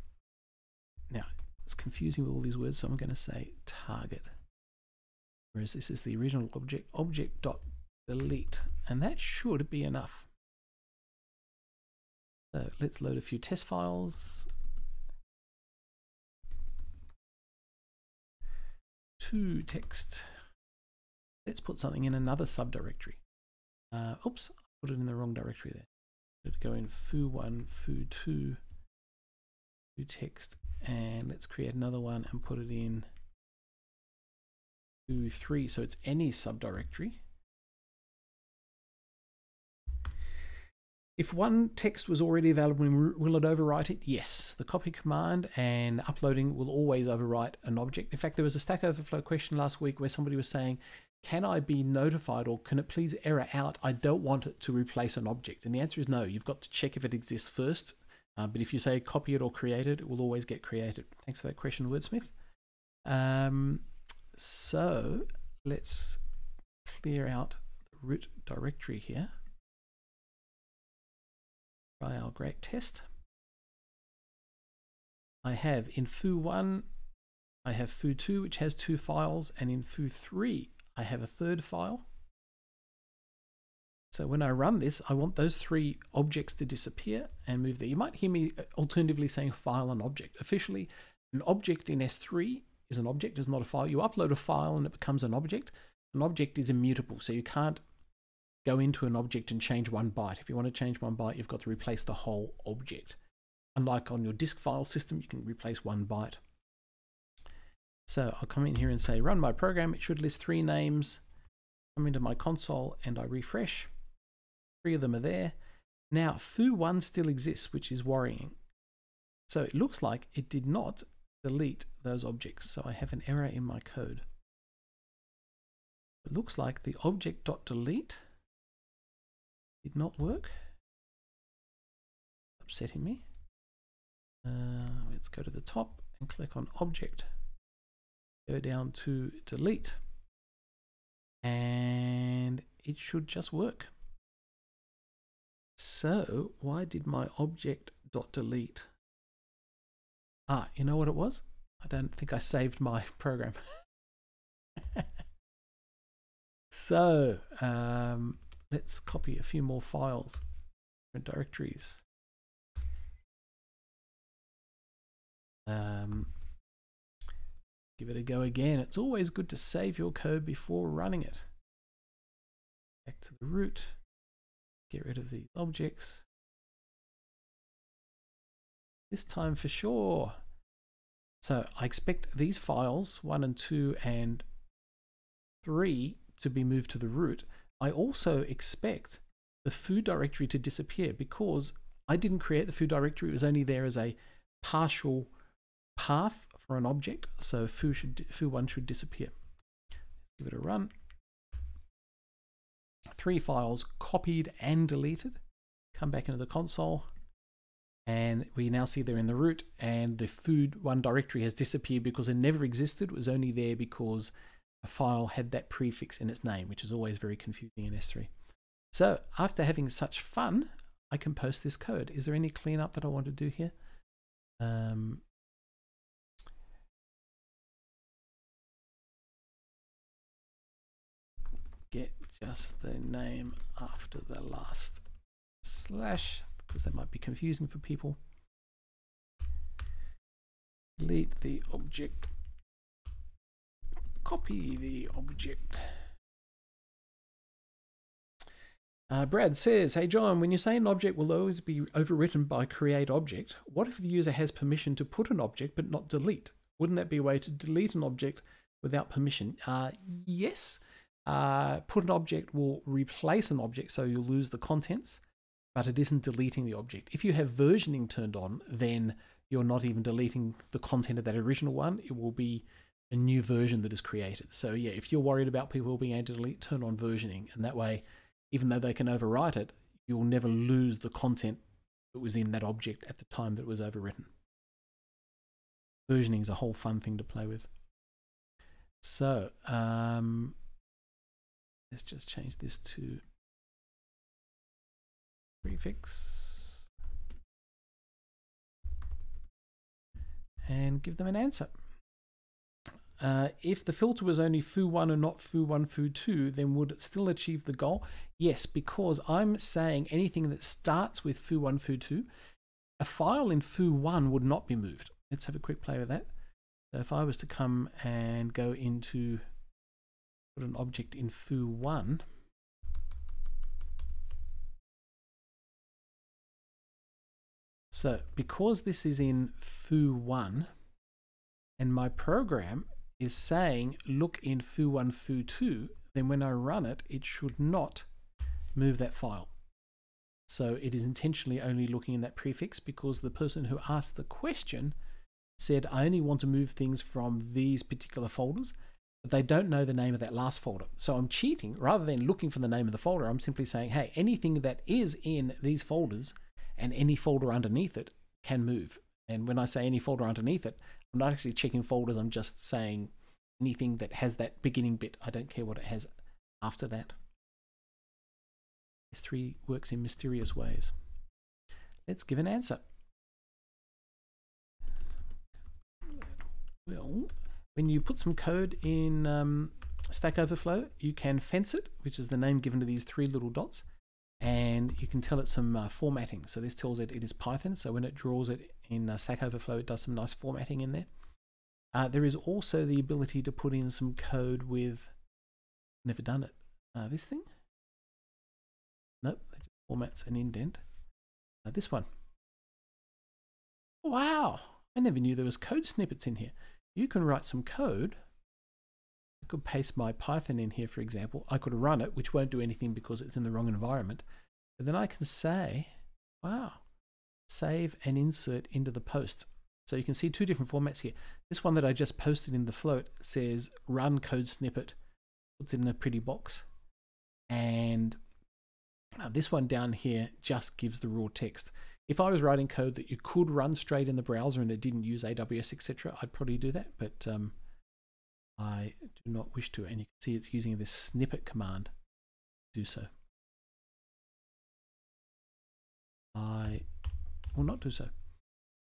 Now, it's confusing with all these words, so I'm going to say target. Whereas this is the original object, object dot delete, and that should be enough. So let's load a few test files. To text. Let's put something in another subdirectory. Uh, oops, I put it in the wrong directory there. Let's go in foo1, foo2, foo text, and let's create another one and put it in foo3. So it's any subdirectory. If one text was already available, will it overwrite it? Yes. The copy command and uploading will always overwrite an object. In fact, there was a Stack Overflow question last week where somebody was saying, can I be notified or can it please error out? I don't want it to replace an object. And the answer is no. You've got to check if it exists first. Uh, but if you say copy it or create it, it will always get created. Thanks for that question, Wordsmith. Um, so let's clear out the root directory here. Try our great test. I have in foo1, I have foo2, which has two files, and in foo3, I have a third file. So when I run this, I want those three objects to disappear and move there. You might hear me uh, alternatively saying file and object. Officially, an object in S3 is an object, is not a file. You upload a file and it becomes an object. An object is immutable, so you can't go into an object and change one byte. If you want to change one byte, you've got to replace the whole object. Unlike on your disk file system, you can replace one byte. So I'll come in here and say run my program. It should list three names. Come into my console and I refresh. Three of them are there. Now foo1 still exists, which is worrying. So it looks like it did not delete those objects. So I have an error in my code. It looks like the object.delete did not work. Upsetting me. Uh, let's go to the top and click on object. Go down to delete. And it should just work. So why did my object dot delete? Ah, you know what it was? I don't think I saved my program. so um, let's copy a few more files and directories. Um, give it a go again. It's always good to save your code before running it. Back to the root, get rid of these objects. This time for sure. So I expect these files, one and two and three, to be moved to the root. I also expect the foo directory to disappear because I didn't create the foo directory. It was only there as a partial path for an object. So foo should foo1 should disappear. Give it a run. Three files copied and deleted. Come back into the console. And we now see they're in the root and the food one directory has disappeared because it never existed. It was only there because a file had that prefix in its name, which is always very confusing in S3. So after having such fun, I can post this code. Is there any cleanup that I want to do here? Um, get just the name after the last slash because that might be confusing for people. Delete the object copy the object. Uh, Brad says, Hey John, when you say an object will always be overwritten by create object, what if the user has permission to put an object but not delete? Wouldn't that be a way to delete an object without permission? Uh, yes. Uh, put an object will replace an object, so you'll lose the contents, but it isn't deleting the object. If you have versioning turned on, then you're not even deleting the content of that original one. It will be a new version that is created. So yeah, if you're worried about people being able to delete, turn on versioning, and that way, even though they can overwrite it, you'll never lose the content that was in that object at the time that it was overwritten. Versioning is a whole fun thing to play with. So um, let's just change this to prefix and give them an answer. Uh, if the filter was only foo1 and not foo1, foo2, then would it still achieve the goal? Yes, because I'm saying anything that starts with foo1, foo2, a file in foo1 would not be moved. Let's have a quick play with that. So if I was to come and go into put an object in foo1, so because this is in foo1 and my program is saying look in foo1, foo2, then when I run it, it should not move that file. So it is intentionally only looking in that prefix because the person who asked the question said, I only want to move things from these particular folders, but they don't know the name of that last folder. So I'm cheating. Rather than looking for the name of the folder, I'm simply saying, hey, anything that is in these folders and any folder underneath it can move. And when I say any folder underneath it, I'm not actually checking folders. I'm just saying anything that has that beginning bit. I don't care what it has after that. S3 works in mysterious ways. Let's give an answer. Well, when you put some code in um, Stack Overflow, you can fence it, which is the name given to these three little dots, and you can tell it some uh, formatting. So this tells it it is Python. So when it draws it in uh, Stack Overflow, it does some nice formatting in there. Uh, there is also the ability to put in some code with, never done it, uh, this thing. Nope, formats an indent. Uh, this one. Wow, I never knew there was code snippets in here you can write some code. I could paste my Python in here, for example. I could run it, which won't do anything because it's in the wrong environment. But then I can say, wow, save and insert into the post. So you can see two different formats here. This one that I just posted in the float says run code snippet, puts it in a pretty box. And this one down here just gives the raw text. If I was writing code that you could run straight in the browser and it didn't use AWS, etc., I'd probably do that. But um, I do not wish to. And you can see it's using this snippet command to do so. I will not do so.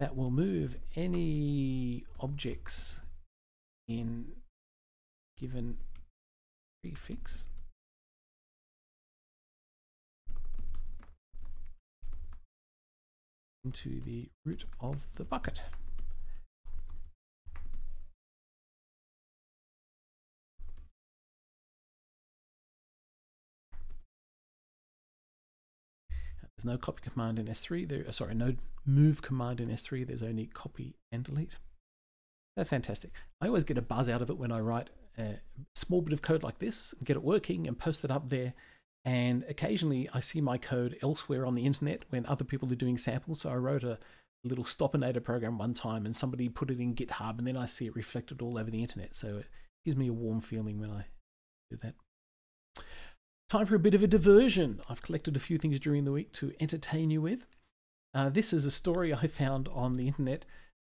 That will move any objects in given prefix into the root of the bucket. There's no copy command in S3. There, uh, sorry, no move command in S3. There's only copy and delete. They're fantastic. I always get a buzz out of it when I write a small bit of code like this, get it working and post it up there and occasionally I see my code elsewhere on the internet when other people are doing samples. So I wrote a little Stopinator program one time and somebody put it in GitHub and then I see it reflected all over the internet. So it gives me a warm feeling when I do that. Time for a bit of a diversion. I've collected a few things during the week to entertain you with. Uh, this is a story I found on the internet.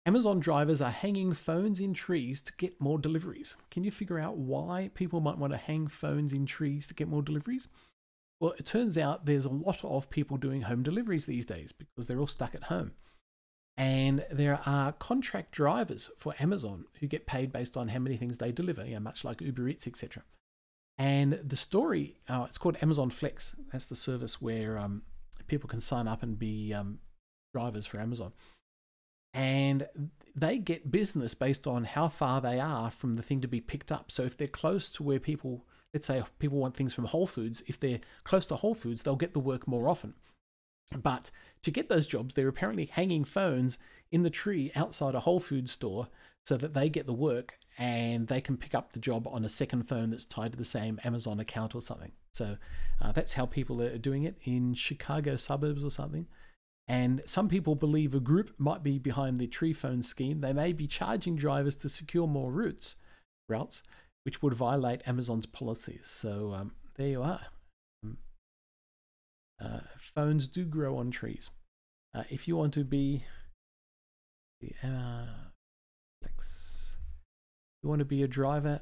Amazon drivers are hanging phones in trees to get more deliveries. Can you figure out why people might want to hang phones in trees to get more deliveries? Well, it turns out there's a lot of people doing home deliveries these days because they're all stuck at home. And there are contract drivers for Amazon who get paid based on how many things they deliver, you know, much like Uber Eats, etc. And the story, uh, it's called Amazon Flex. That's the service where um, people can sign up and be um, drivers for Amazon. And they get business based on how far they are from the thing to be picked up. So if they're close to where people let's say people want things from Whole Foods, if they're close to Whole Foods, they'll get the work more often. But to get those jobs, they're apparently hanging phones in the tree outside a Whole Foods store so that they get the work and they can pick up the job on a second phone that's tied to the same Amazon account or something. So uh, that's how people are doing it in Chicago suburbs or something. And some people believe a group might be behind the tree phone scheme. They may be charging drivers to secure more routes, routes, which would violate Amazon's policies. So um, there you are. Um, uh, phones do grow on trees. Uh, if you want to be the uh, you want to be a driver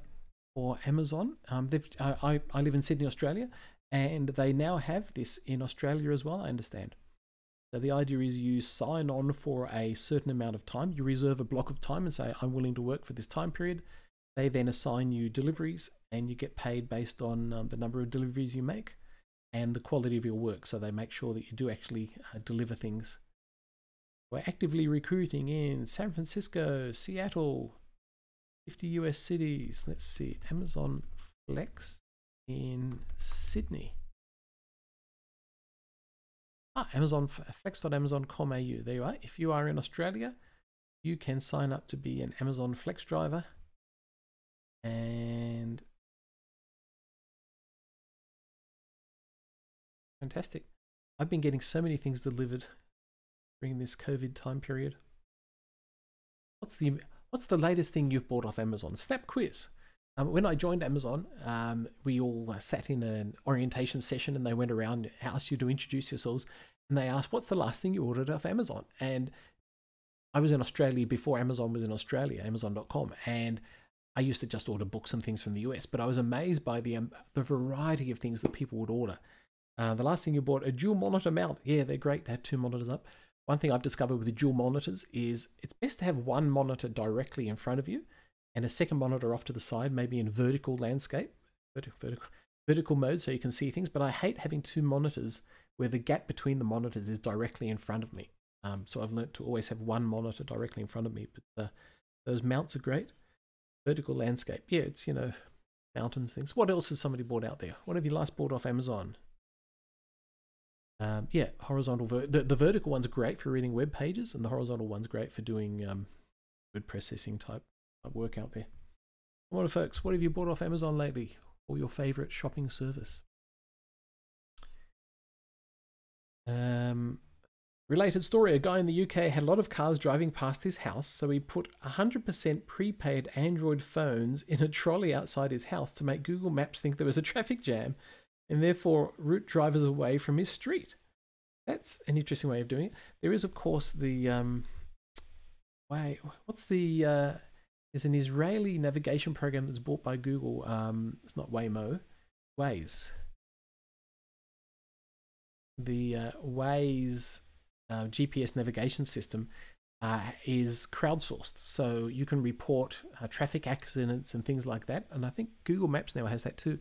for Amazon, um, uh, I, I live in Sydney, Australia, and they now have this in Australia as well, I understand. So the idea is you sign on for a certain amount of time. You reserve a block of time and say, I'm willing to work for this time period. They then assign you deliveries and you get paid based on um, the number of deliveries you make and the quality of your work. So they make sure that you do actually uh, deliver things. We're actively recruiting in San Francisco, Seattle, 50 US cities. Let's see. Amazon Flex in Sydney. Ah, Amazon flex.amazon.com.au. There you are. If you are in Australia, you can sign up to be an Amazon Flex driver. And fantastic. I've been getting so many things delivered during this COVID time period. What's the what's the latest thing you've bought off Amazon? Snap quiz. Um, when I joined Amazon, um, we all uh, sat in an orientation session and they went around, asked you to introduce yourselves, and they asked, What's the last thing you ordered off Amazon? And I was in Australia before Amazon was in Australia, Amazon.com, and I used to just order books and things from the US, but I was amazed by the um, the variety of things that people would order. Uh, the last thing you bought, a dual monitor mount. Yeah, they're great to have two monitors up. One thing I've discovered with the dual monitors is it's best to have one monitor directly in front of you and a second monitor off to the side, maybe in vertical landscape, vertical, vertical, vertical mode so you can see things. But I hate having two monitors where the gap between the monitors is directly in front of me. Um, so I've learned to always have one monitor directly in front of me. But uh, those mounts are great. Vertical landscape. Yeah, it's, you know, mountains, things. What else has somebody bought out there? What have you last bought off Amazon? Um, yeah, horizontal. Ver the, the vertical one's great for reading web pages, and the horizontal one's great for doing um, word processing type, type work out there. What folks, what have you bought off Amazon lately, or your favorite shopping service? Um, related story: A guy in the UK had a lot of cars driving past his house, so he put 100% prepaid Android phones in a trolley outside his house to make Google Maps think there was a traffic jam and therefore route drivers away from his street. That's an interesting way of doing it. There is, of course, the um, way. What's the? Uh, there's an Israeli navigation program that's bought by Google. Um, it's not Waymo, Waze. The uh, Waze uh, GPS navigation system uh, is crowdsourced, so you can report uh, traffic accidents and things like that. And I think Google Maps now has that too.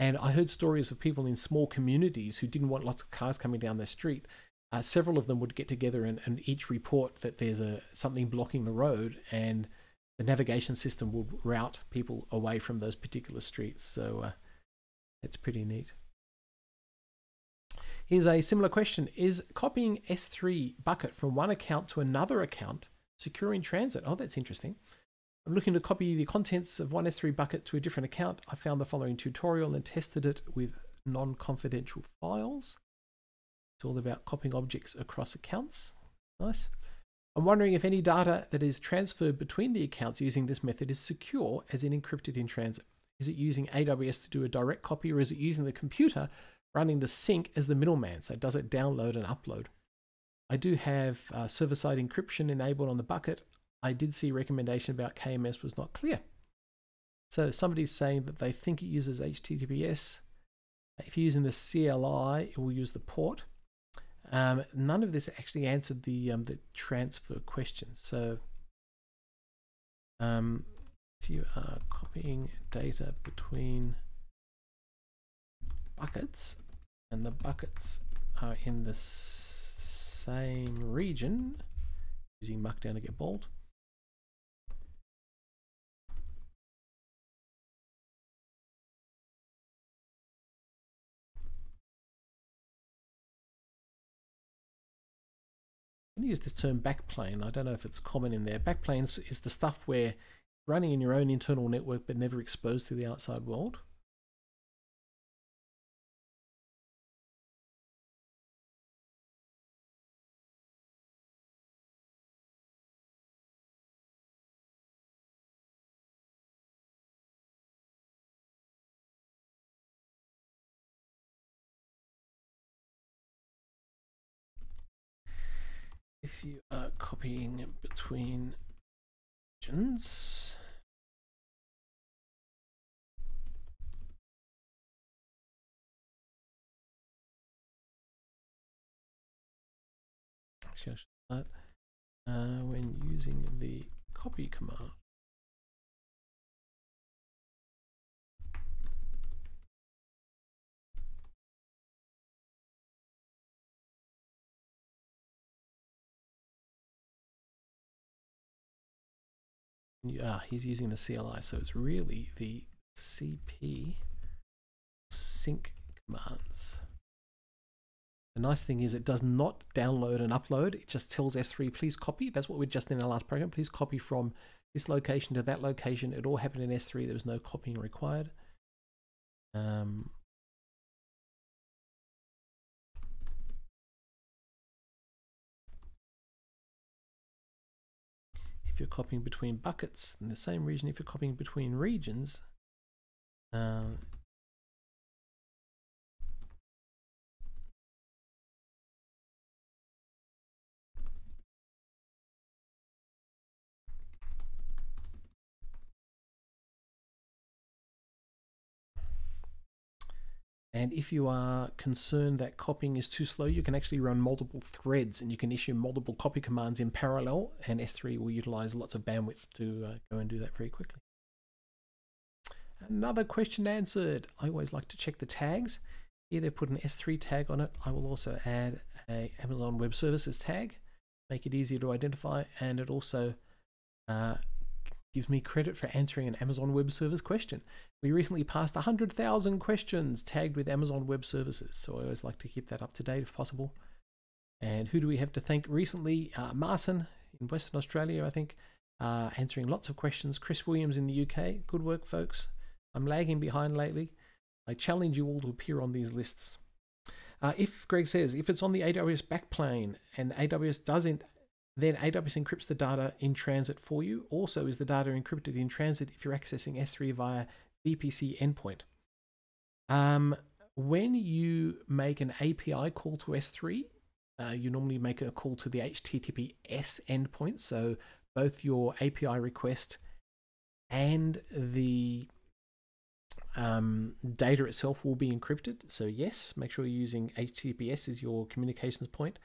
And I heard stories of people in small communities who didn't want lots of cars coming down their street. Uh, several of them would get together and, and each report that there's a something blocking the road, and the navigation system would route people away from those particular streets. So uh, it's pretty neat. Here's a similar question: Is copying S3 bucket from one account to another account secure in transit? Oh, that's interesting. I'm looking to copy the contents of one S3 bucket to a different account. I found the following tutorial and tested it with non-confidential files. It's all about copying objects across accounts. Nice. I'm wondering if any data that is transferred between the accounts using this method is secure, as in encrypted in transit. Is it using AWS to do a direct copy, or is it using the computer running the sync as the middleman? So does it download and upload? I do have uh, server-side encryption enabled on the bucket. I did see recommendation about KMS was not clear. So somebody's saying that they think it uses HTTPS. If you're using the CLI, it will use the port. Um, none of this actually answered the um, the transfer question. So um, if you are copying data between buckets and the buckets are in the same region, using Markdown to get bold, I'm use this term backplane. I don't know if it's common in there. Backplanes is the stuff where running in your own internal network but never exposed to the outside world. If you are copying between regions, actually I should start uh, when using the copy command. Ah, he's using the CLI, so it's really the CP sync commands. The nice thing is it does not download and upload. It just tells S3, please copy. That's what we just did in our last program. Please copy from this location to that location. It all happened in S3. There was no copying required. Um, you're copying between buckets and the same reason if you're copying between regions, uh, And if you are concerned that copying is too slow, you can actually run multiple threads and you can issue multiple copy commands in parallel and S3 will utilize lots of bandwidth to uh, go and do that very quickly. Another question answered. I always like to check the tags. Here they've put an S3 tag on it. I will also add a Amazon Web Services tag, make it easier to identify, and it also uh, gives me credit for answering an Amazon Web Service question. We recently passed 100,000 questions tagged with Amazon Web Services, so I always like to keep that up to date if possible. And who do we have to thank recently? Uh, Marcin in Western Australia, I think, uh, answering lots of questions. Chris Williams in the UK. Good work, folks. I'm lagging behind lately. I challenge you all to appear on these lists. Uh, if Greg says if it's on the AWS backplane and AWS doesn't then AWS encrypts the data in transit for you. Also, is the data encrypted in transit if you're accessing S3 via VPC endpoint. Um, when you make an API call to S3, uh, you normally make a call to the HTTPS endpoint. So both your API request and the um, data itself will be encrypted. So yes, make sure you're using HTTPS as your communications point.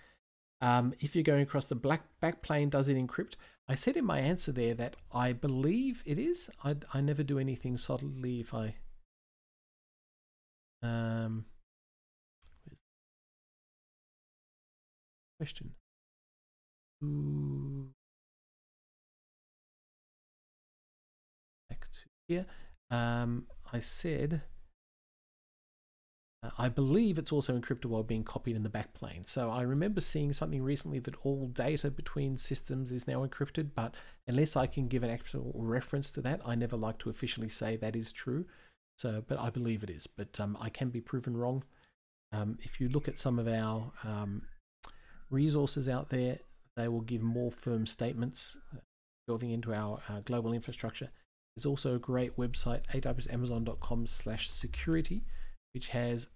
Um, if you're going across the black backplane, does it encrypt? I said in my answer there that I believe it is. I, I never do anything solidly if I... Um, question. Ooh. Back to here. Um, I said I believe it's also encrypted while being copied in the backplane. So I remember seeing something recently that all data between systems is now encrypted, but unless I can give an actual reference to that, I never like to officially say that is true. So, but I believe it is, but um, I can be proven wrong. Um, if you look at some of our um, resources out there, they will give more firm statements uh, delving into our uh, global infrastructure. There's also a great website, awsamazon.com slash security, which has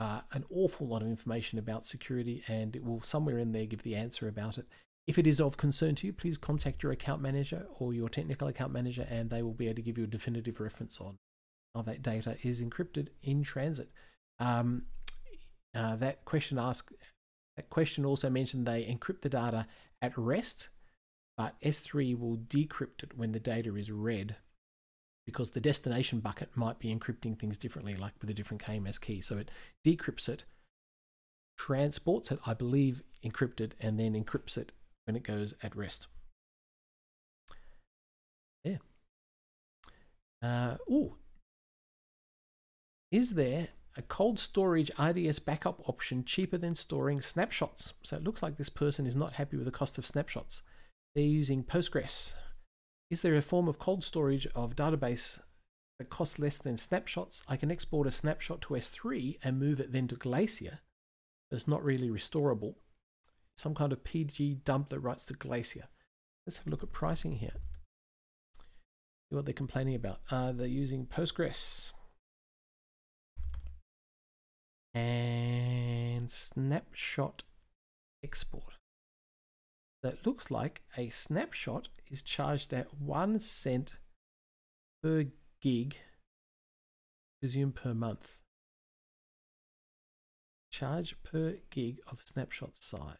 uh, an awful lot of information about security and it will somewhere in there give the answer about it. If it is of concern to you, please contact your account manager or your technical account manager and they will be able to give you a definitive reference on how that data is encrypted in transit. Um, uh, that question asked, that question also mentioned they encrypt the data at rest, but S3 will decrypt it when the data is read because the destination bucket might be encrypting things differently, like with a different KMS key. So it decrypts it, transports it, I believe, encrypted, and then encrypts it when it goes at rest. Yeah. Uh, oh, is there a cold storage RDS backup option cheaper than storing snapshots. So it looks like this person is not happy with the cost of snapshots. They're using Postgres. Is there a form of cold storage of database that costs less than snapshots? I can export a snapshot to S3 and move it then to Glacier. It's not really restorable. Some kind of PG dump that writes to Glacier. Let's have a look at pricing here. See what they're complaining about. Uh, they're using Postgres and snapshot export. It looks like a snapshot is charged at one cent per gig, presume per month. Charge per gig of snapshot size.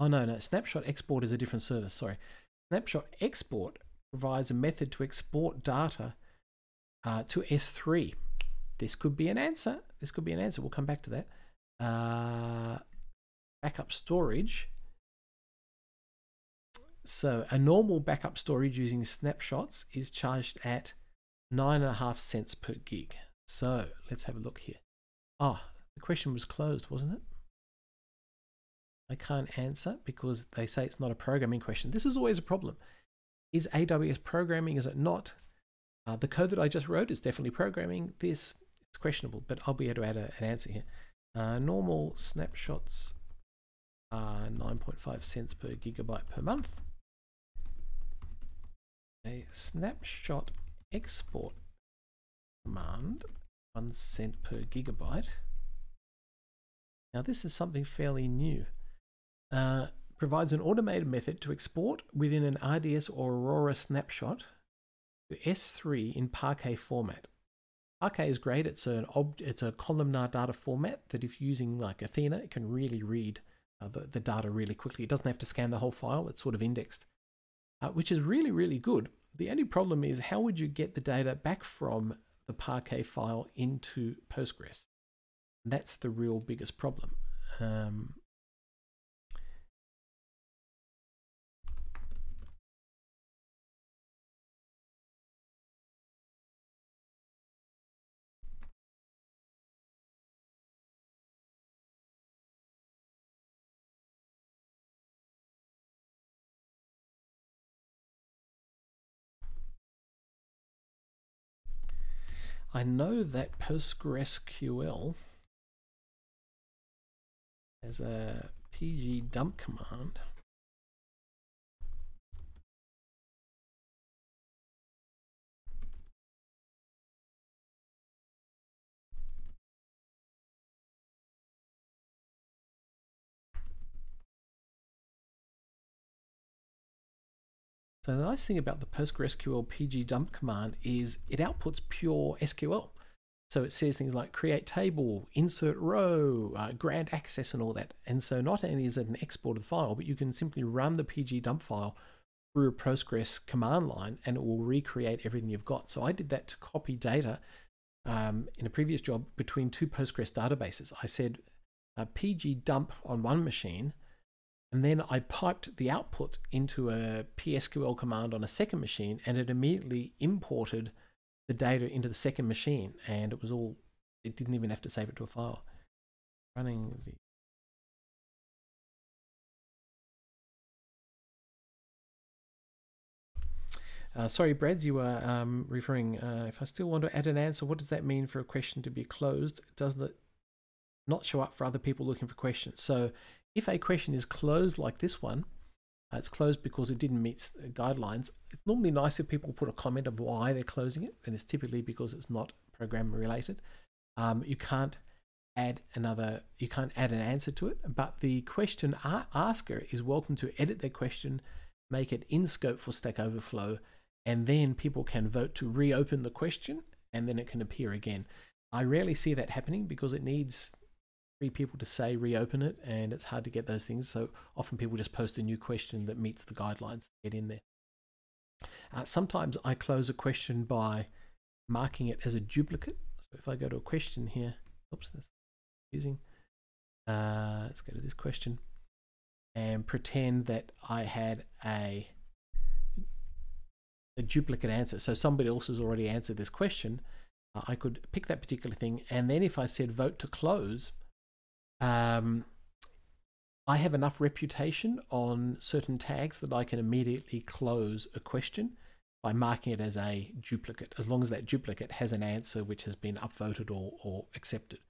Oh no, no, snapshot export is a different service, sorry. Snapshot export provides a method to export data uh, to S3. This could be an answer. This could be an answer. We'll come back to that. Uh, backup storage so a normal backup storage using snapshots is charged at nine and a half cents per gig. So let's have a look here. Ah, oh, the question was closed, wasn't it? I can't answer because they say it's not a programming question. This is always a problem. Is AWS programming? Is it not? Uh, the code that I just wrote is definitely programming. This is questionable, but I'll be able to add a, an answer here. Uh, normal snapshots are 9.5 cents per gigabyte per month snapshot export command, one cent per gigabyte. Now this is something fairly new. Uh, provides an automated method to export within an RDS or Aurora snapshot to S3 in Parquet format. Parquet is great. It's an it's a columnar data format that if using like Athena, it can really read uh, the, the data really quickly. It doesn't have to scan the whole file. It's sort of indexed uh, which is really, really good. The only problem is how would you get the data back from the Parquet file into Postgres? That's the real biggest problem. Um, I know that PostgreSQL has a pg dump command. So the nice thing about the PostgreSQL pg dump command is it outputs pure SQL. So it says things like create table, insert row, uh, grant access and all that. And so not only is it an exported file, but you can simply run the pg dump file through a Postgres command line and it will recreate everything you've got. So I did that to copy data um, in a previous job between two Postgres databases. I said uh, pg dump on one machine and then I piped the output into a PSQL command on a second machine and it immediately imported the data into the second machine and it was all, it didn't even have to save it to a file. Running the Uh, sorry, Brad, you were um, referring, uh, if I still want to add an answer, what does that mean for a question to be closed? Does that not show up for other people looking for questions? So if a question is closed like this one, uh, it's closed because it didn't meet the guidelines. It's normally nice if people put a comment of why they're closing it, and it's typically because it's not program related. Um, you can't add another, you can't add an answer to it, but the question asker is welcome to edit their question, make it in scope for Stack Overflow, and then people can vote to reopen the question, and then it can appear again. I rarely see that happening because it needs people to say reopen it, and it's hard to get those things. So often people just post a new question that meets the guidelines to get in there. Uh, sometimes I close a question by marking it as a duplicate. So if I go to a question here, oops, that's using. Uh, let's go to this question and pretend that I had a a duplicate answer. So somebody else has already answered this question uh, I could pick that particular thing, and then if I said vote to close, um, I have enough reputation on certain tags that I can immediately close a question by marking it as a duplicate, as long as that duplicate has an answer which has been upvoted or, or accepted.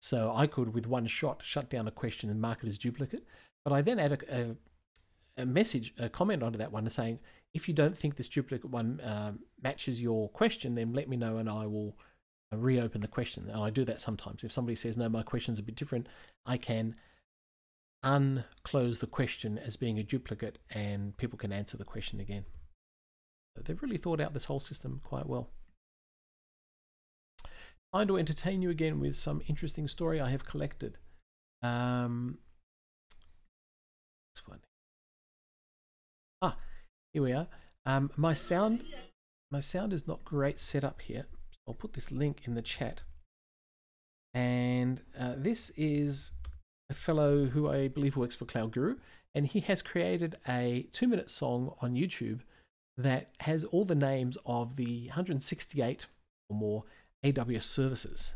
So I could, with one shot, shut down a question and mark it as duplicate. But I then add a, a, a message, a comment onto that one saying, if you don't think this duplicate one um, matches your question, then let me know and I will uh, reopen the question. And I do that sometimes. If somebody says, no, my question's a bit different, I can unclose the question as being a duplicate and people can answer the question again. So they've really thought out this whole system quite well. Trying to entertain you again with some interesting story I have collected. Um, this one. Ah, here we are. Um, my sound, my sound is not great set up here. I'll put this link in the chat. And uh, this is a fellow who I believe works for Cloud Guru, and he has created a two-minute song on YouTube that has all the names of the 168 or more AWS services.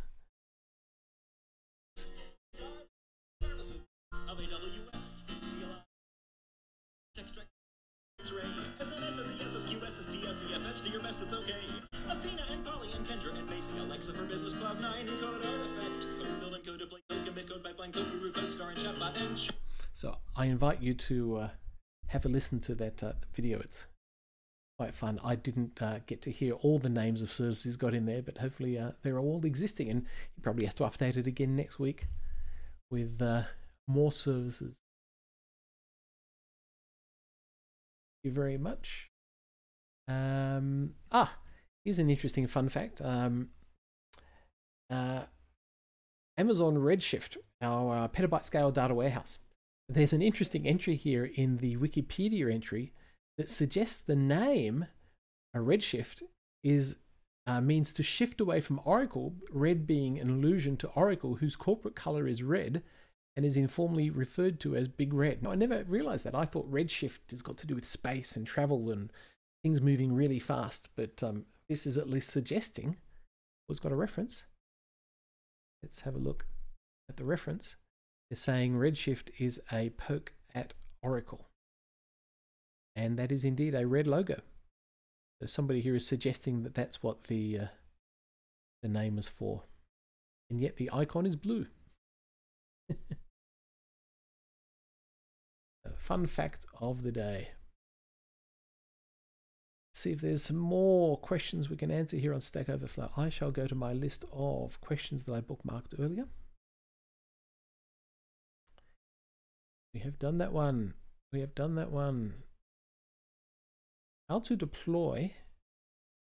So I invite you to uh, have a listen to that uh, video. It's quite fun. I didn't uh, get to hear all the names of services got in there, but hopefully uh, they're all existing, and you probably have to update it again next week with uh, more services. Thank you very much. Um, ah, here's an interesting fun fact. Um, uh, Amazon Redshift, our uh, petabyte scale data warehouse. There's an interesting entry here in the Wikipedia entry that suggests the name a redshift is uh, means to shift away from Oracle, red being an allusion to Oracle, whose corporate color is red and is informally referred to as Big Red. Now, I never realized that. I thought redshift has got to do with space and travel and things moving really fast, but um, this is at least suggesting, well, it's got a reference. Let's have a look at the reference. They're saying redshift is a poke at Oracle. And that is indeed a red logo. So somebody here is suggesting that that's what the uh, the name is for. And yet the icon is blue. fun fact of the day. See if there's some more questions we can answer here on Stack Overflow. I shall go to my list of questions that I bookmarked earlier. We have done that one. We have done that one. How to deploy.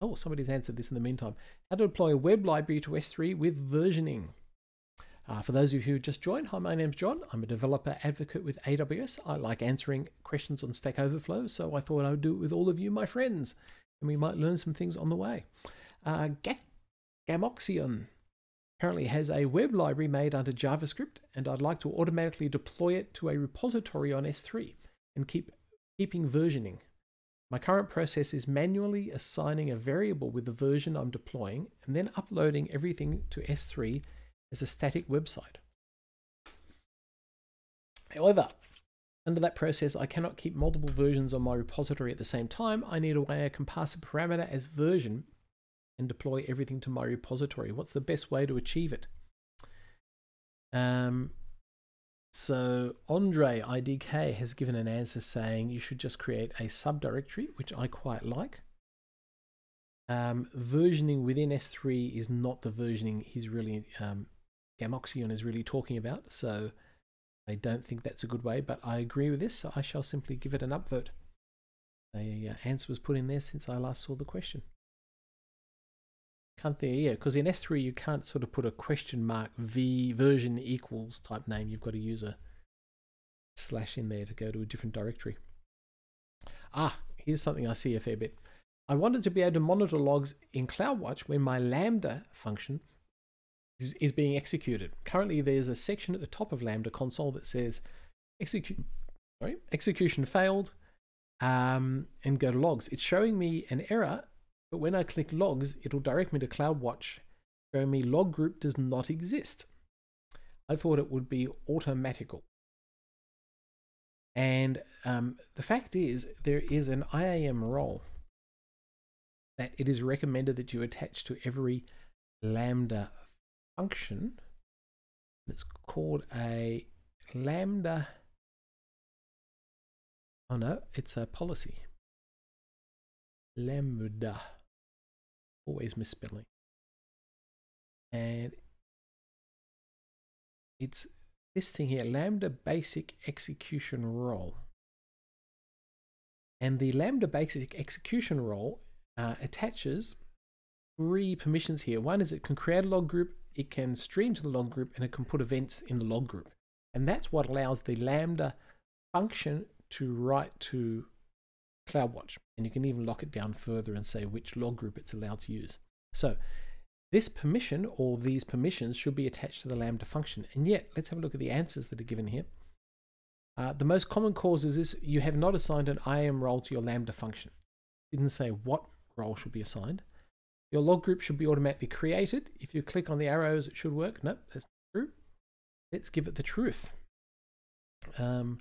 Oh, somebody's answered this in the meantime. How to deploy a web library to S3 with versioning. Uh, for those of you who just joined, hi, my name's John. I'm a developer advocate with AWS. I like answering questions on Stack Overflow, so I thought I would do it with all of you, my friends, and we might learn some things on the way. Uh, Gamoxion currently has a web library made under JavaScript, and I'd like to automatically deploy it to a repository on S3 and keep keeping versioning. My current process is manually assigning a variable with the version I'm deploying and then uploading everything to S3 as a static website. However, under that process, I cannot keep multiple versions on my repository at the same time. I need a way I can pass a parameter as version and deploy everything to my repository. What's the best way to achieve it? Um, so Andre IDK has given an answer saying you should just create a subdirectory, which I quite like. Um, versioning within S3 is not the versioning he's really, um, Gamoxion is really talking about. So I don't think that's a good way, but I agree with this. So I shall simply give it an upvote. The uh, answer was put in there since I last saw the question. Can't think, yeah, because in S3 you can't sort of put a question mark v version equals type name. You've got to use a slash in there to go to a different directory. Ah, here's something I see a fair bit. I wanted to be able to monitor logs in CloudWatch when my Lambda function is, being executed. Currently, there's a section at the top of Lambda console that says execute, sorry, execution failed, um, and go to logs. It's showing me an error but when I click logs, it'll direct me to CloudWatch showing me log group does not exist. I thought it would be automatical. And um, the fact is, there is an IAM role that it is recommended that you attach to every Lambda function. It's called a Lambda. Oh no, it's a policy. Lambda. Always misspelling. And it's this thing here, Lambda Basic Execution Role. And the Lambda Basic Execution Role uh, attaches three permissions here. One is it can create a log group, it can stream to the log group, and it can put events in the log group. And that's what allows the Lambda function to write to CloudWatch. And you can even lock it down further and say which log group it's allowed to use. So this permission or these permissions should be attached to the Lambda function. And yet, let's have a look at the answers that are given here. Uh, the most common cause is you have not assigned an IAM role to your Lambda function. Didn't say what role should be assigned. Your log group should be automatically created. If you click on the arrows, it should work. Nope, that's true. Let's give it the truth. Um,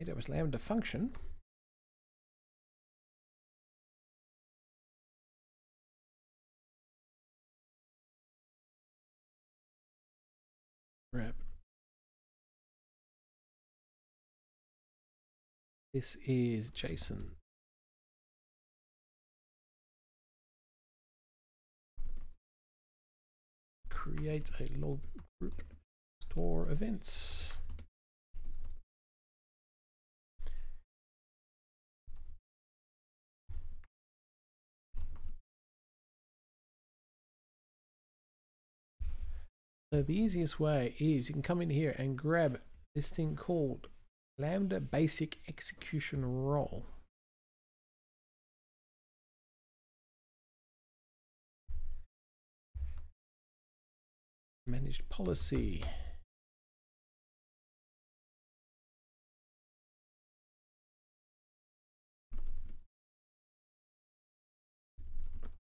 it was Lambda function. This is Jason. Create a log group, store events. So the easiest way is you can come in here and grab this thing called Lambda Basic Execution Role. Managed policy.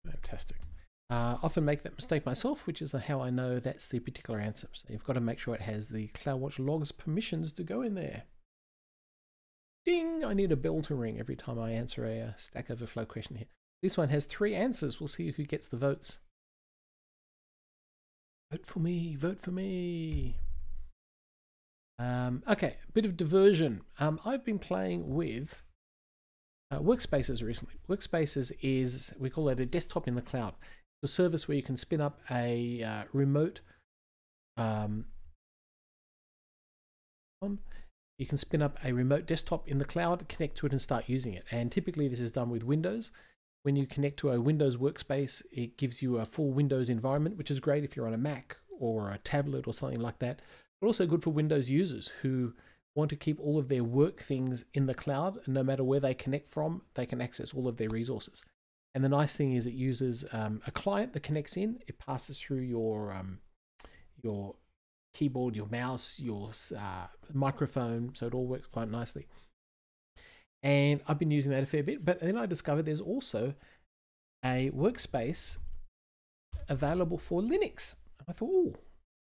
Fantastic. Uh, often make that mistake myself, which is how I know that's the particular answer. So you've got to make sure it has the CloudWatch logs permissions to go in there. Ding! I need a bell to ring every time I answer a, a uh, Stack Overflow question here. This one has three answers. We'll see who gets the votes. Vote for me, vote for me. Um, okay, a bit of diversion. Um, I've been playing with uh, Workspaces recently. Workspaces is, we call it a desktop in the cloud. It's a service where you can spin up a uh, remote um, you can spin up a remote desktop in the cloud, connect to it and start using it. And typically this is done with Windows. When you connect to a Windows workspace, it gives you a full Windows environment, which is great if you're on a Mac or a tablet or something like that, but also good for Windows users who want to keep all of their work things in the cloud. And no matter where they connect from, they can access all of their resources. And the nice thing is it uses um, a client that connects in. It passes through your um, your keyboard, your mouse, your uh, microphone, so it all works quite nicely. And I've been using that a fair bit, but then I discovered there's also a workspace available for Linux. I thought, oh,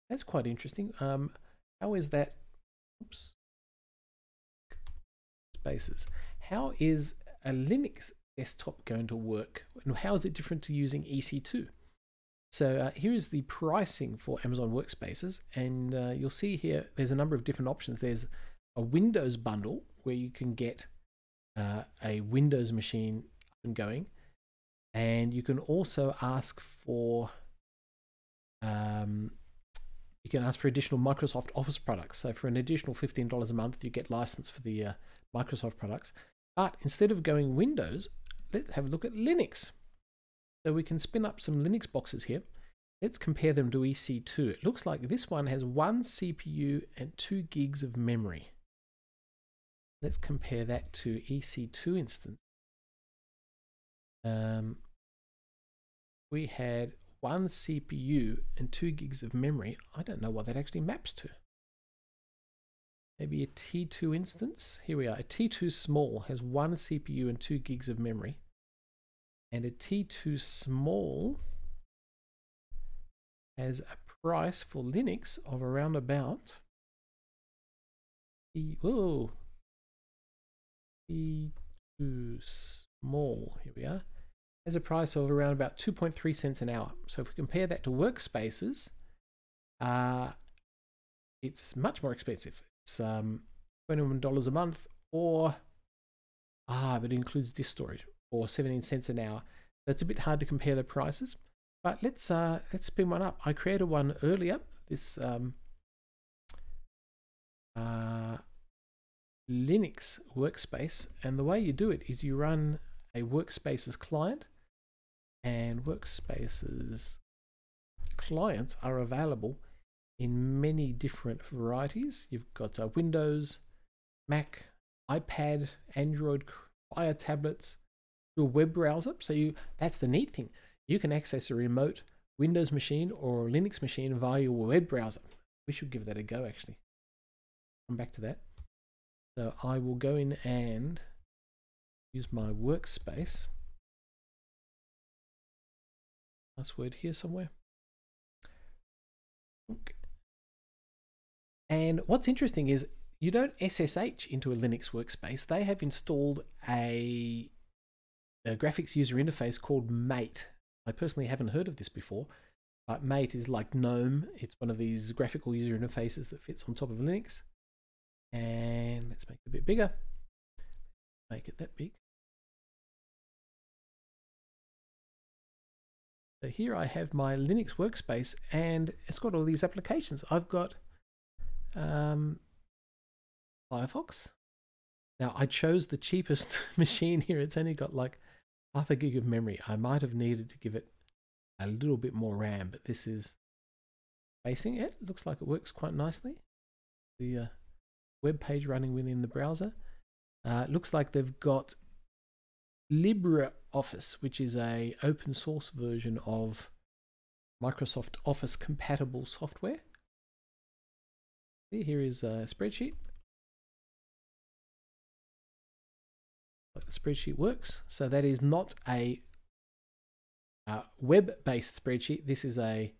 that's quite interesting. Um, how is that? Oops. Spaces. How is a Linux desktop going to work? And how is it different to using EC2? So uh, here is the pricing for Amazon Workspaces, and uh, you'll see here there's a number of different options. There's a Windows bundle where you can get uh, a Windows machine up and going, and you can also ask for um, you can ask for additional Microsoft Office products. So for an additional $15 a month, you get license for the uh, Microsoft products. But instead of going Windows, let's have a look at Linux. So we can spin up some Linux boxes here. Let's compare them to EC2. It looks like this one has one CPU and two gigs of memory. Let's compare that to EC2 instance. Um, we had one CPU and two gigs of memory. I don't know what that actually maps to. Maybe a T2 instance. Here we are. A T2 small has one CPU and two gigs of memory. And a T2 small has a price for Linux of around about T, T2 small, here we are, has a price of around about 2.3 cents an hour. So if we compare that to workspaces, uh, it's much more expensive. It's um, $21 a month or, ah, but it includes disk storage or 17 cents an hour. So it's a bit hard to compare the prices. But let's uh, let's spin one up. I created one earlier. This um, uh, Linux workspace, and the way you do it is you run a workspaces client, and workspaces clients are available in many different varieties. You've got uh, Windows, Mac, iPad, Android, Fire tablets, your web browser. So you that's the neat thing. You can access a remote Windows machine or Linux machine via your web browser. We should give that a go actually. Come back to that. So I will go in and use my workspace. Password here somewhere. And what's interesting is you don't SSH into a Linux workspace. They have installed a, a graphics user interface called Mate. I personally haven't heard of this before, but Mate is like GNOME. It's one of these graphical user interfaces that fits on top of Linux. And let's make it a bit bigger. Make it that big. So here I have my Linux workspace and it's got all these applications. I've got um, Firefox. Now I chose the cheapest machine here. It's only got like half a gig of memory. I might have needed to give it a little bit more RAM, but this is facing it. Looks like it works quite nicely. The uh, web page running within the browser. Uh, looks like they've got LibreOffice, which is a open source version of Microsoft Office compatible software. Here is a spreadsheet. Like the spreadsheet works. So that is not a uh, web-based spreadsheet. This is a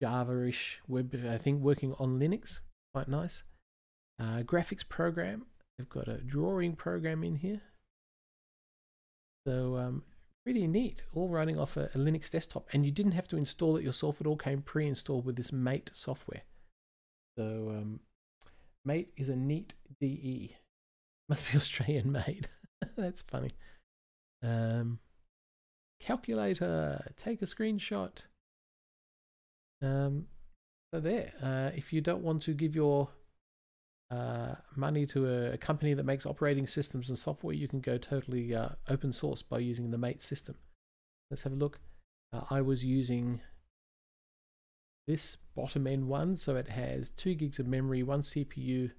Java-ish web I think working on Linux. Quite nice. Uh, graphics program. They've got a drawing program in here. So um, pretty neat, all running off a, a, Linux desktop. And you didn't have to install it yourself. It all came pre-installed with this Mate software. So um, Mate is a neat DE. Must be Australian made. That's funny. Um, calculator, take a screenshot. Um, so there, uh, if you don't want to give your uh, money to a, a, company that makes operating systems and software, you can go totally uh, open source by using the Mate system. Let's have a look. Uh, I was using this bottom end one, so it has two gigs of memory, one CPU,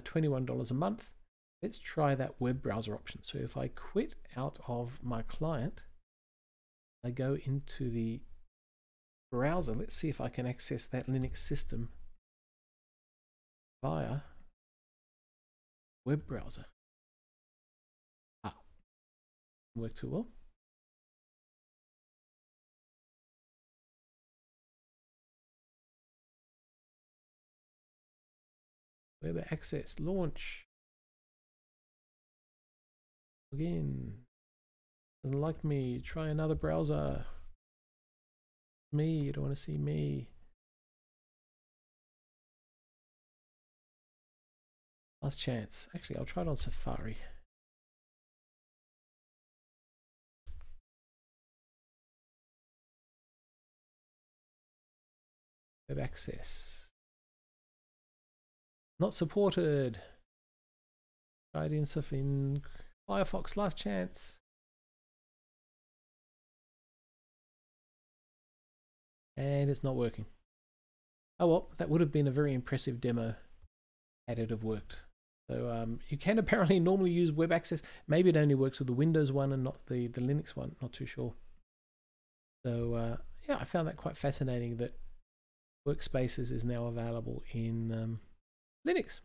$21 a month. Let's try that web browser option. So if I quit out of my client, I go into the browser. Let's see if I can access that Linux system via web browser. Ah, work too well. Web access, launch. Again, doesn't like me. Try another browser. Me, you don't want to see me. Last chance. Actually, I'll try it on Safari. Web access. Not supported. Try it in, Firefox, last chance. And it's not working. Oh well, that would have been a very impressive demo had it have worked. So um, you can apparently normally use web access. Maybe it only works with the Windows one and not the, the Linux one. Not too sure. So uh, yeah, I found that quite fascinating that Workspaces is now available in um, Linux.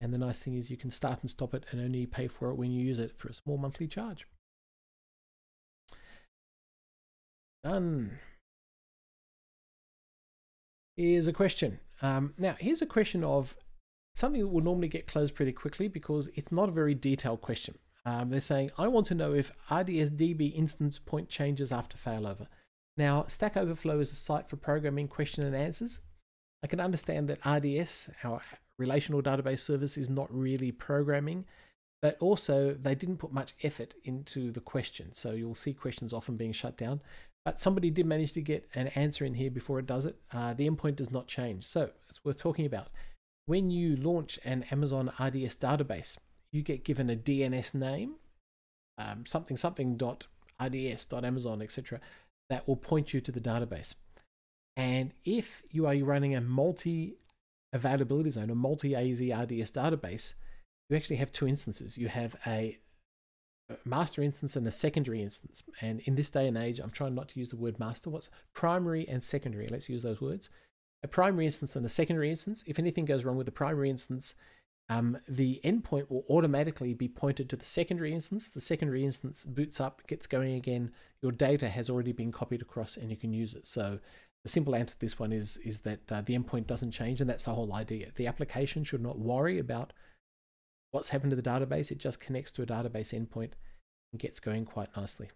And the nice thing is you can start and stop it and only pay for it when you use it for a small monthly charge. Done. Here's a question. Um, now, here's a question of something that will normally get closed pretty quickly because it's not a very detailed question. Um, they're saying, I want to know if RDS DB instance point changes after failover. Now, Stack Overflow is a site for programming question and answers. I can understand that RDS, our relational database service, is not really programming, but also they didn't put much effort into the question. So you'll see questions often being shut down. But somebody did manage to get an answer in here before it does it. Uh, the endpoint does not change. So it's worth talking about. When you launch an Amazon RDS database, you get given a DNS name, um, something something dot RDS dot Amazon, etc that will point you to the database. And if you are running a multi availability zone, a multi AZ RDS database, you actually have two instances. You have a master instance and a secondary instance. And in this day and age, I'm trying not to use the word master. What's primary and secondary? Let's use those words. A primary instance and a secondary instance. If anything goes wrong with the primary instance, um, the endpoint will automatically be pointed to the secondary instance. The secondary instance boots up, gets going again. Your data has already been copied across and you can use it. So the simple answer to this one is, is that uh, the endpoint doesn't change and that's the whole idea. The application should not worry about what's happened to the database. It just connects to a database endpoint and gets going quite nicely.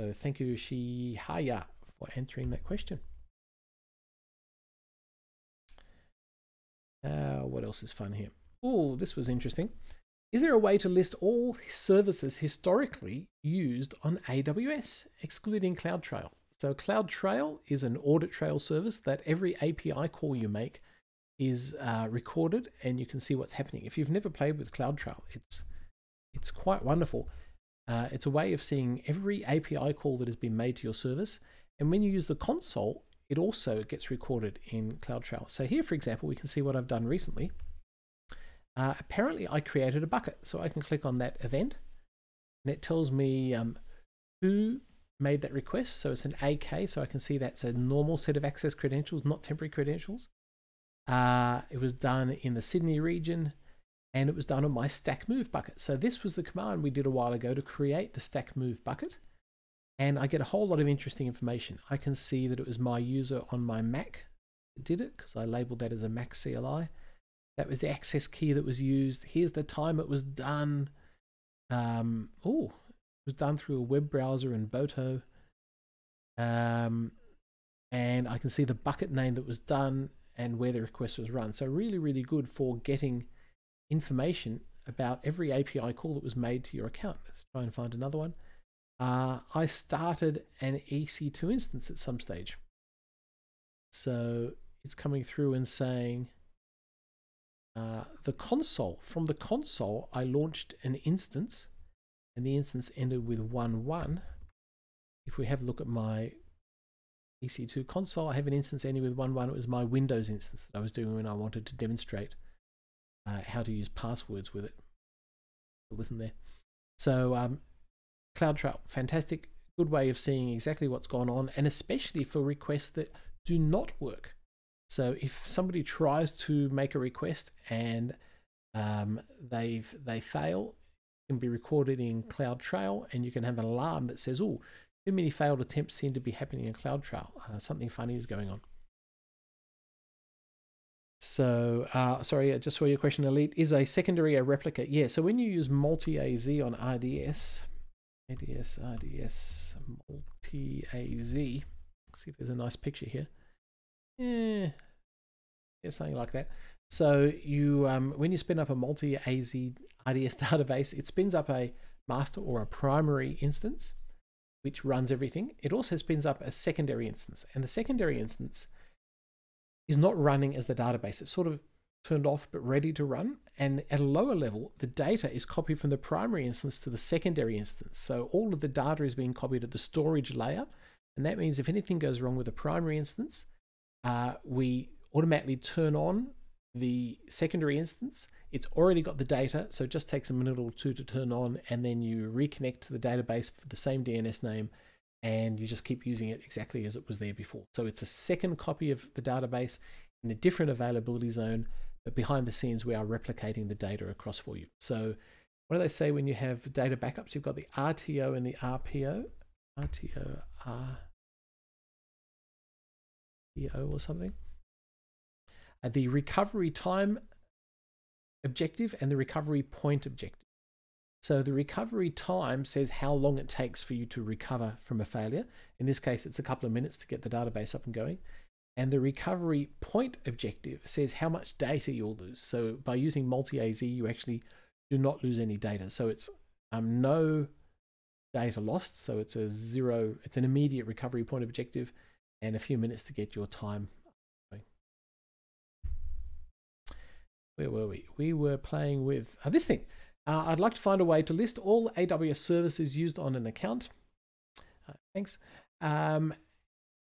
So thank you, Shihaya, for answering that question. Uh, what else is fun here? Oh, this was interesting. Is there a way to list all services historically used on AWS, excluding CloudTrail? So CloudTrail is an audit trail service that every API call you make is uh, recorded and you can see what's happening. If you've never played with CloudTrail, it's it's quite wonderful. Uh, it's a way of seeing every API call that has been made to your service. And when you use the console, it also gets recorded in CloudTrail. So here, for example, we can see what I've done recently. Uh, apparently I created a bucket, so I can click on that event and it tells me um, who made that request. So it's an AK, so I can see that's a normal set of access credentials, not temporary credentials. Uh, it was done in the Sydney region and it was done on my stack move bucket. So this was the command we did a while ago to create the stack move bucket. And I get a whole lot of interesting information. I can see that it was my user on my Mac that did it because I labeled that as a Mac CLI. That was the access key that was used. Here's the time it was done. Um, oh, it was done through a web browser in Boto. Um, and I can see the bucket name that was done and where the request was run. So really, really good for getting information about every API call that was made to your account. Let's try and find another one. Uh, I started an EC2 instance at some stage. So it's coming through and saying, uh, the console. From the console, I launched an instance, and the instance ended with 1 1. If we have a look at my EC2 console, I have an instance ending with 1 1. It was my Windows instance that I was doing when I wanted to demonstrate uh, how to use passwords with it. Listen there. So, um, CloudTrail, fantastic, good way of seeing exactly what's gone on, and especially for requests that do not work. So if somebody tries to make a request and um, they've they fail, can be recorded in CloudTrail, and you can have an alarm that says, "Oh, too many failed attempts seem to be happening in CloudTrail. Uh, something funny is going on." So, uh, sorry, I just saw your question, Elite. Is a secondary a replica? Yeah, so when you use multi-AZ on RDS, ADS, RDS, multi-AZ, see if there's a nice picture here. Yeah, yeah, something like that. So you, um, when you spin up a multi-AZ RDS database, it spins up a master or a primary instance, which runs everything. It also spins up a secondary instance, and the secondary instance is not running as the database. It's sort of turned off but ready to run. And at a lower level, the data is copied from the primary instance to the secondary instance. So all of the data is being copied at the storage layer. And that means if anything goes wrong with the primary instance, uh, we automatically turn on the secondary instance. It's already got the data, so it just takes a minute or two to turn on, and then you reconnect to the database for the same DNS name, and you just keep using it exactly as it was there before. So it's a second copy of the database in a different availability zone, but behind the scenes, we are replicating the data across for you. So what do they say when you have data backups? You've got the RTO and the RPO. RTO, RPO or something. Uh, the recovery time objective and the recovery point objective. So the recovery time says how long it takes for you to recover from a failure. In this case, it's a couple of minutes to get the database up and going. And the recovery point objective says how much data you'll lose. So by using multi-AZ, you actually do not lose any data. So it's um, no data lost. So it's a zero, it's an immediate recovery point objective and a few minutes to get your time. Where were we? We were playing with uh, this thing. Uh, I'd like to find a way to list all AWS services used on an account. Uh, thanks. Um,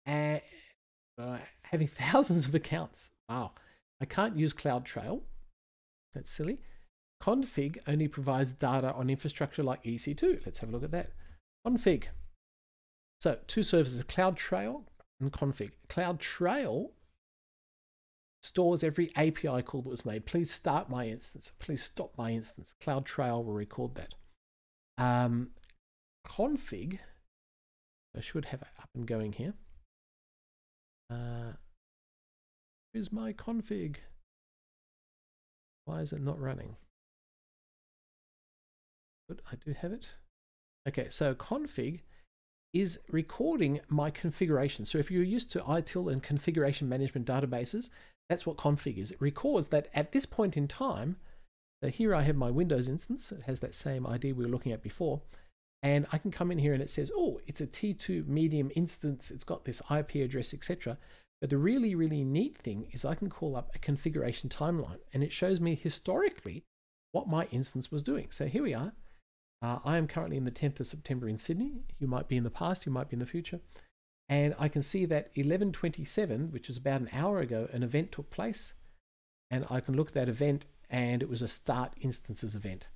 and uh, having thousands of accounts. Wow. I can't use CloudTrail. That's silly. Config only provides data on infrastructure like EC2. Let's have a look at that. Config. So two services, CloudTrail and Config. CloudTrail stores every API call that was made. Please start my instance. Please stop my instance. CloudTrail will record that. Um, config, I should have it up and going here. Uh, here's my config. Why is it not running? Good, I do have it. Okay, so config is recording my configuration. So if you're used to ITIL and configuration management databases, that's what config is. It records that at this point in time, so here I have my Windows instance. It has that same ID we were looking at before. And I can come in here and it says, oh, it's a T2 medium instance. It's got this IP address, etc. But the really, really neat thing is I can call up a configuration timeline and it shows me historically what my instance was doing. So here we are. Uh, I am currently in the 10th of September in Sydney. You might be in the past, you might be in the future. And I can see that 1127, which is about an hour ago, an event took place. And I can look at that event and it was a start instances event.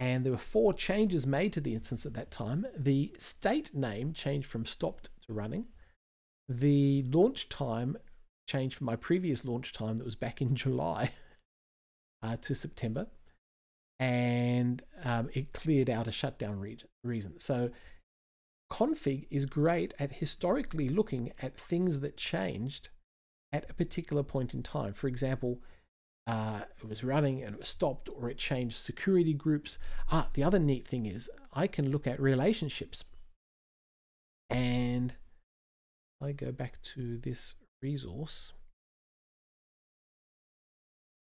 And there were four changes made to the instance at that time. The state name changed from stopped to running. The launch time changed from my previous launch time that was back in July uh, to September. And um, it cleared out a shutdown re reason. So config is great at historically looking at things that changed at a particular point in time. For example, uh, it was running and it was stopped or it changed security groups. Ah, the other neat thing is I can look at relationships and I go back to this resource.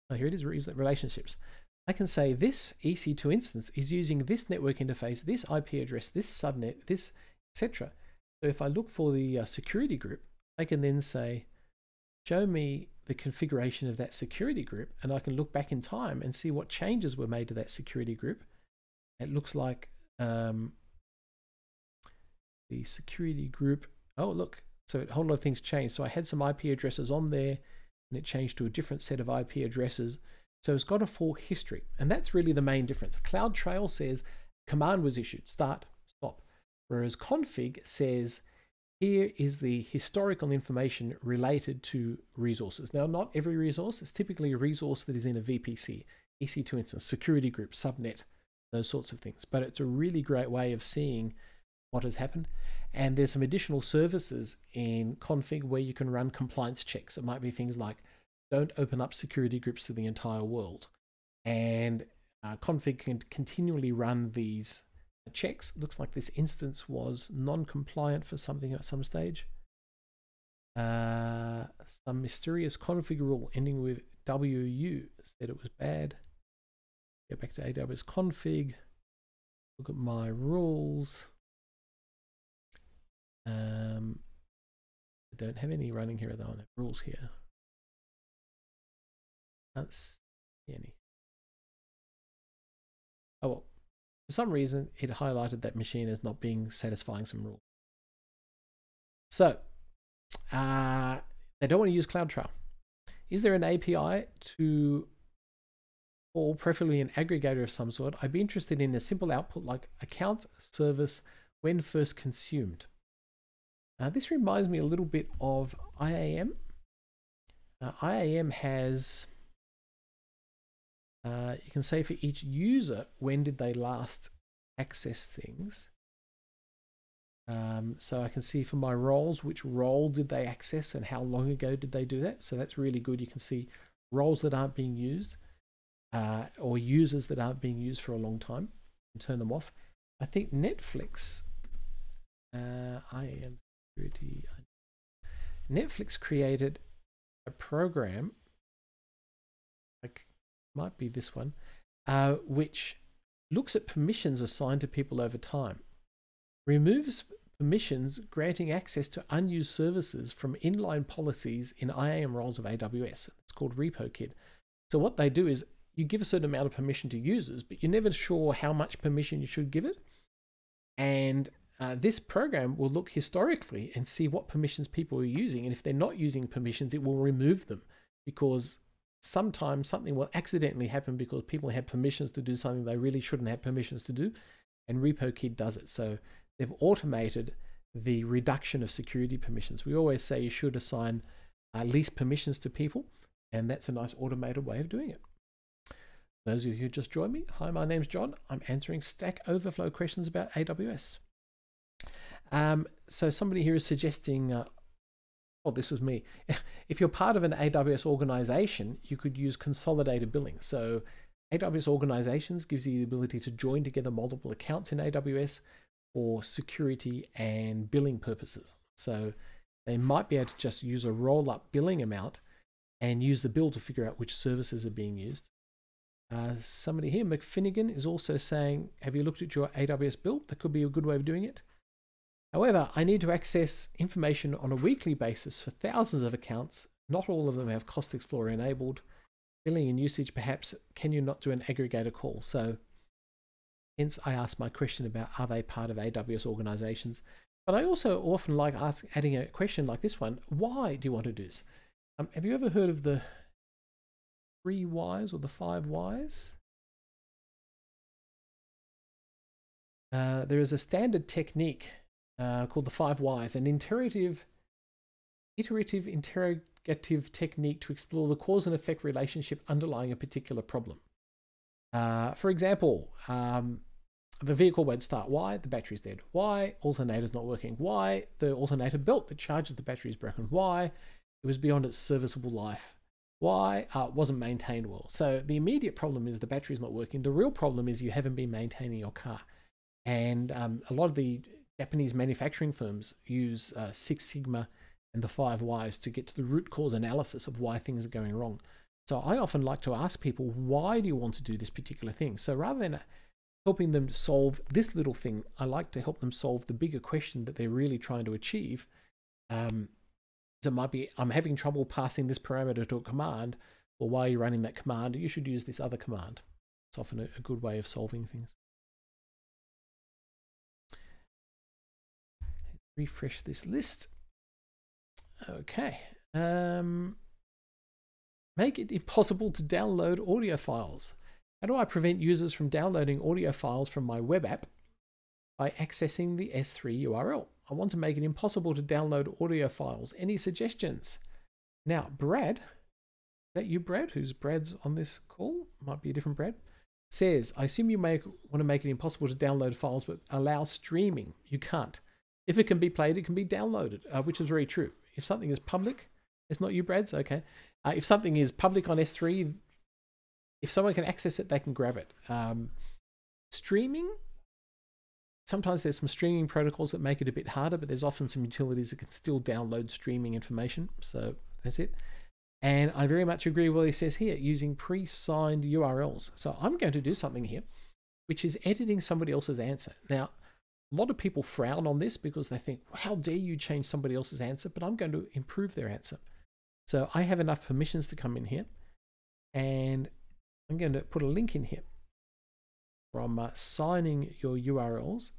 Oh, here it is, relationships. I can say this EC2 instance is using this network interface, this IP address, this subnet, this etc. So if I look for the uh, security group, I can then say, show me the configuration of that security group, and I can look back in time and see what changes were made to that security group. It looks like um, the security group, oh, look, so a whole lot of things changed. So I had some IP addresses on there, and it changed to a different set of IP addresses. So it's got a full history, and that's really the main difference. CloudTrail says command was issued, start, stop. whereas config says here is the historical information related to resources. Now, not every resource, it's typically a resource that is in a VPC, EC2 instance, security group, subnet, those sorts of things. But it's a really great way of seeing what has happened. And there's some additional services in config where you can run compliance checks. It might be things like don't open up security groups to the entire world. And uh, config can continually run these checks. Looks like this instance was non-compliant for something at some stage. Uh, some mysterious config rule ending with WU said it was bad. Go back to AWS config. Look at my rules. Um, I don't have any running here though. I have rules here. Can't see any. Oh well, for some reason, it highlighted that machine as not being satisfying some rules. So, uh, they don't want to use CloudTrail. Is there an API to, or preferably an aggregator of some sort? I'd be interested in a simple output like account service when first consumed. Uh, this reminds me a little bit of IAM. Uh, IAM has Uh, you can say for each user, when did they last access things? Um, so I can see for my roles, which role did they access and how long ago did they do that? So that's really good. You can see roles that aren't being used uh, or users that aren't being used for a long time and turn them off. I think Netflix, uh, I am security. Netflix created a program, might be this one, uh, which looks at permissions assigned to people over time removes permissions granting access to unused services from inline policies in IAM roles of AWS. It's called RepoKid. So what they do is you give a certain amount of permission to users, but you're never sure how much permission you should give it. And uh, this program will look historically and see what permissions people are using. And if they're not using permissions, it will remove them because sometimes something will accidentally happen because people have permissions to do something they really shouldn't have permissions to do. And RepoKid does it. So they've automated the reduction of security permissions. We always say you should assign uh, least permissions to people, and that's a nice automated way of doing it. Those of you who just joined me, hi, my name's John. I'm answering Stack Overflow questions about AWS. Um, so somebody here is suggesting, uh, oh, this was me. if you're part of an AWS organization, you could use consolidated billing. So AWS organizations gives you the ability to join together multiple accounts in AWS for security and billing purposes. So they might be able to just use a roll up billing amount and use the bill to figure out which services are being used. Uh, somebody here, McFinnigan, is also saying, Have you looked at your AWS bill? That could be a good way of doing it. However, I need to access information on a weekly basis for thousands of accounts. Not all of them have Cost Explorer enabled. Billing and usage, perhaps, can you not do an aggregator call? So Hence, I asked my question about are they part of AWS organizations? But I also often like ask, adding a question like this one why do you want to do this? Um, have you ever heard of the three whys or the five whys? Uh, there is a standard technique uh, called the five whys, an iterative, iterative interrogative technique to explore the cause and effect relationship underlying a particular problem. Uh, for example, um, the vehicle won't start. Why? The battery's dead. Why? Alternator's not working. Why? The alternator belt that charges the battery is broken. Why? It was beyond its serviceable life. Why? Uh, wasn't maintained well. So the immediate problem is the battery's not working. The real problem is you haven't been maintaining your car. And um, a lot of the Japanese manufacturing firms use uh, Six Sigma and the five whys to get to the root cause analysis of why things are going wrong. So I often like to ask people, why do you want to do this particular thing? So rather than helping them solve this little thing, I like to help them solve the bigger question that they're really trying to achieve. Um, so it might be, I'm having trouble passing this parameter to a command. Well, why are you running that command? You should use this other command. It's often a good way of solving things. Refresh this list. Okay. Um, Make it impossible to download audio files. How do I prevent users from downloading audio files from my web app by accessing the S3 URL? I want to make it impossible to download audio files. Any suggestions? Now, Brad, that you, Brad? Who's Brad's on this call? Might be a different Brad. Says, I assume you may want to make it impossible to download files, but allow streaming. You can't. If it can be played, it can be downloaded, uh, which is very true. If something is public, it's not you, Brad's. Okay. Uh, if something is public on S3, if someone can access it, they can grab it. Um, streaming, sometimes there's some streaming protocols that make it a bit harder, but there's often some utilities that can still download streaming information. So that's it. And I very much agree with what he says here, using pre-signed URLs. So I'm going to do something here, which is editing somebody else's answer. Now, a lot of people frown on this because they think, how dare you change somebody else's answer? But I'm going to improve their answer. So I have enough permissions to come in here and I'm going to put a link in here from uh, signing your URLs.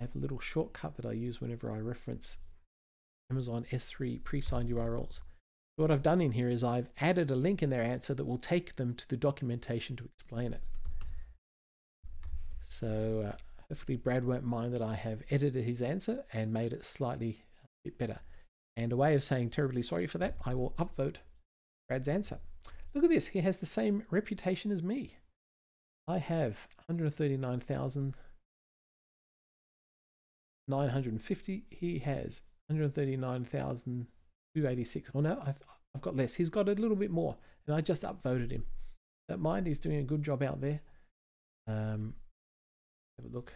I have a little shortcut that I use whenever I reference Amazon S3 pre-signed URLs. So what I've done in here is I've added a link in their answer that will take them to the documentation to explain it. So uh, hopefully Brad won't mind that I have edited his answer and made it slightly a bit better. And a way of saying terribly sorry for that, I will upvote Brad's answer. look at this. He has the same reputation as me. I have 139,950. He has 139,286. Oh no, I've, I've got less. He's got a little bit more, and I just upvoted him. Don't mind. He's doing a good job out there. Um, have a look.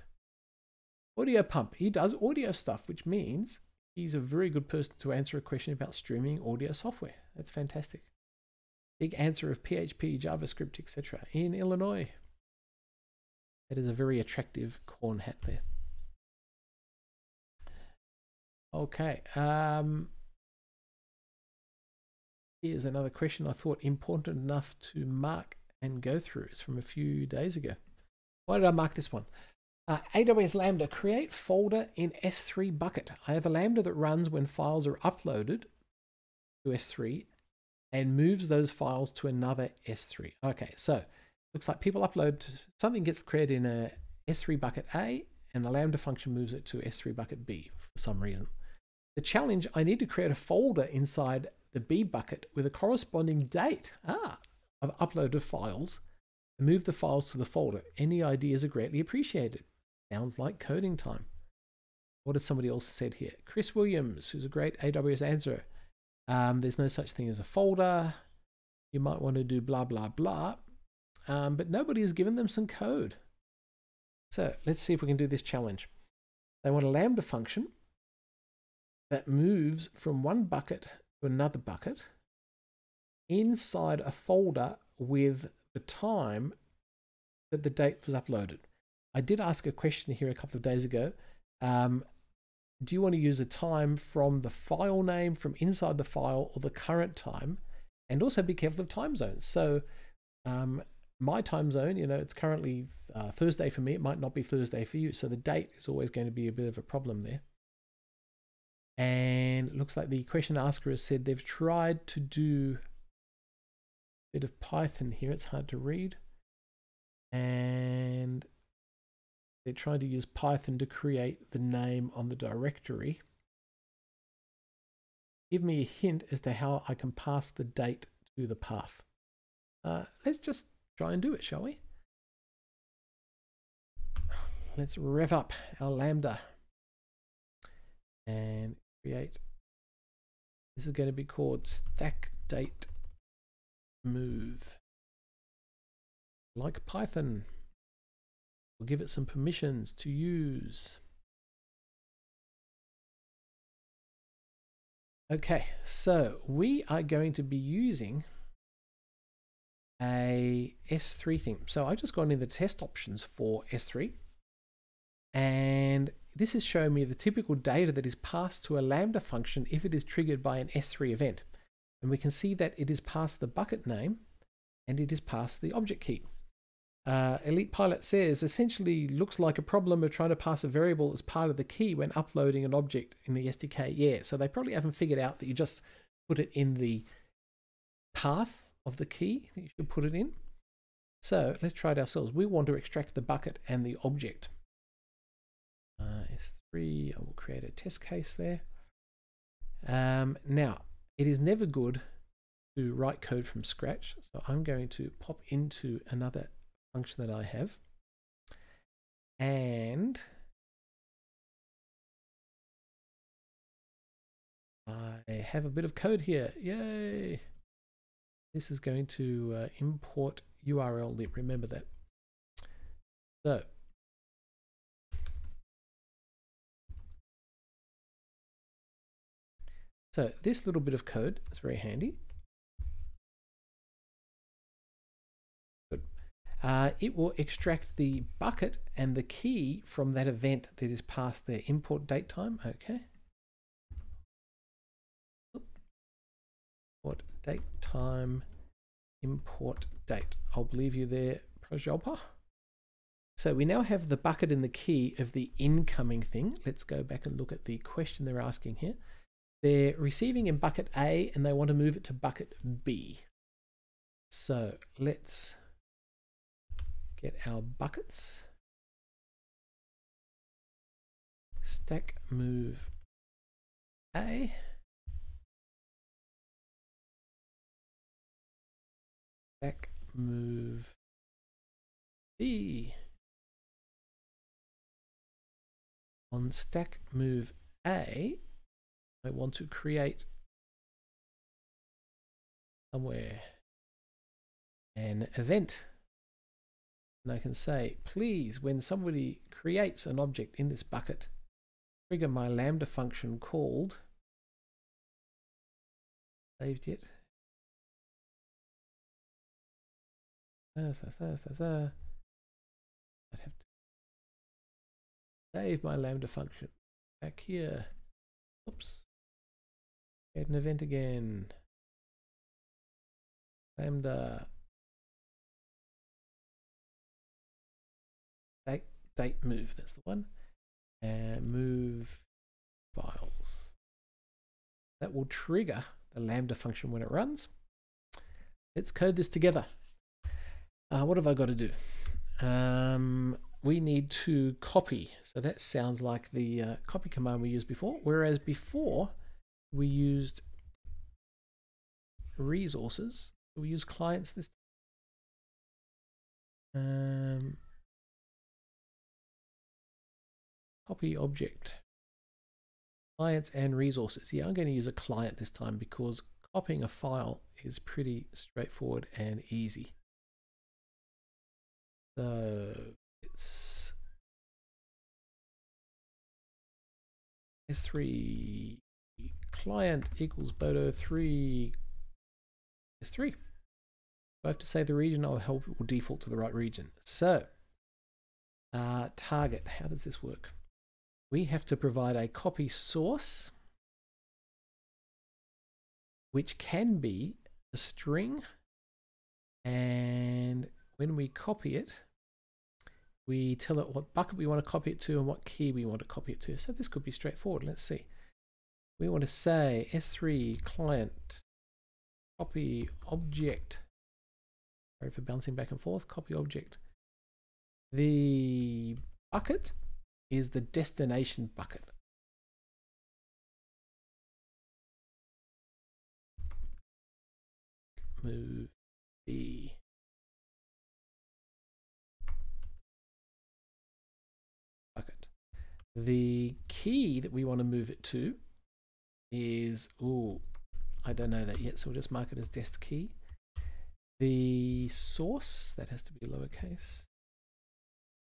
Audio Pump. He does audio stuff, which means he's a very good person to answer a question about streaming audio software. That's fantastic. Big answer of PHP, JavaScript, etc. in Illinois. That is a very attractive corn hat there. Okay. Um, here's another question I thought important enough to mark and go through. It's from a few days ago. Why did I mark this one? Uh, AWS Lambda, create folder in S3 bucket. I have a Lambda that runs when files are uploaded to S3 and moves those files to another S3. Okay, so looks like people upload, something gets created in a S3 bucket A and the Lambda function moves it to S3 bucket B for some reason. The challenge, I need to create a folder inside the B bucket with a corresponding date ah, of uploaded files move the files to the folder. Any ideas are greatly appreciated. Sounds like coding time. What has somebody else said here? Chris Williams, who's a great AWS answer. Um, there's no such thing as a folder. You might want to do blah, blah, blah. Um, but nobody has given them some code. So let's see if we can do this challenge. They want a Lambda function that moves from one bucket to another bucket inside a folder with the time that the date was uploaded. I did ask a question here a couple of days ago. Um, do you want to use a time from the file name from inside the file or the current time? And also be careful of time zones. So um, my time zone, you know, it's currently uh, Thursday for me. It might not be Thursday for you. So the date is always going to be a bit of a problem there. And it looks like the question asker has said they've tried to do a bit of Python here. It's hard to read. And they're trying to use Python to create the name on the directory. Give me a hint as to how I can pass the date to the path. Uh, let's just try and do it, shall we? Let's rev up our Lambda and create. This is going to be called stack date move. Like Python. We'll give it some permissions to use. Okay, so we are going to be using a S3 theme. So I've just gone in the test options for S3 and this is showing me the typical data that is passed to a Lambda function if it is triggered by an S3 event. And we can see that it is passed the bucket name and it is passed the object key uh, Elite Pilot says essentially looks like a problem of trying to pass a variable as part of the key when uploading an object in the SDK. Yeah, so they probably haven't figured out that you just put it in the path of the key that you should put it in. So let's try it ourselves. We want to extract the bucket and the object. Uh, S3, I will create a test case there. Um, now, it is never good to write code from scratch. So I'm going to pop into another function that I have. And I have a bit of code here. Yay! This is going to uh, import urllib. Remember that. So So this little bit of code is very handy. Uh, it will extract the bucket and the key from that event that is past their import date time. Okay. Import date time, import date. I'll leave you there, Prajolpa. So we now have the bucket and the key of the incoming thing. Let's go back and look at the question they're asking here. They're receiving in bucket A and they want to move it to bucket B. So let's get our buckets. Stack move A. stack move B. On stack move A, I want to create somewhere an event. And I can say, please, when somebody creates an object in this bucket, trigger my Lambda function called saved yet. I'd have to save my Lambda function back here. Oops. Create an event again. Lambda date move. That's the one. And move files. That will trigger the Lambda function when it runs. Let's code this together. Uh, what have I got to do? Um, we need to copy. So that sounds like the uh, copy command we used before. Whereas before we used resources, we use clients this time. Um, copy object clients and resources. Yeah, I'm going to use a client this time because copying a file is pretty straightforward and easy. So it's S3 client equals Boto 3 S3. I have to say the region, I'll help it will default to the right region. So uh, target, how does this work? We have to provide a copy source, which can be a string. And when we copy it, we tell it what bucket we want to copy it to and what key we want to copy it to. So this could be straightforward. Let's see. We want to say S3 client copy object. Sorry for bouncing back and forth. Copy object. The bucket is the destination bucket. Move B. Bucket. The key that we want to move it to is, oh, I don't know that yet, so we'll just mark it as dest key. The source, that has to be lowercase.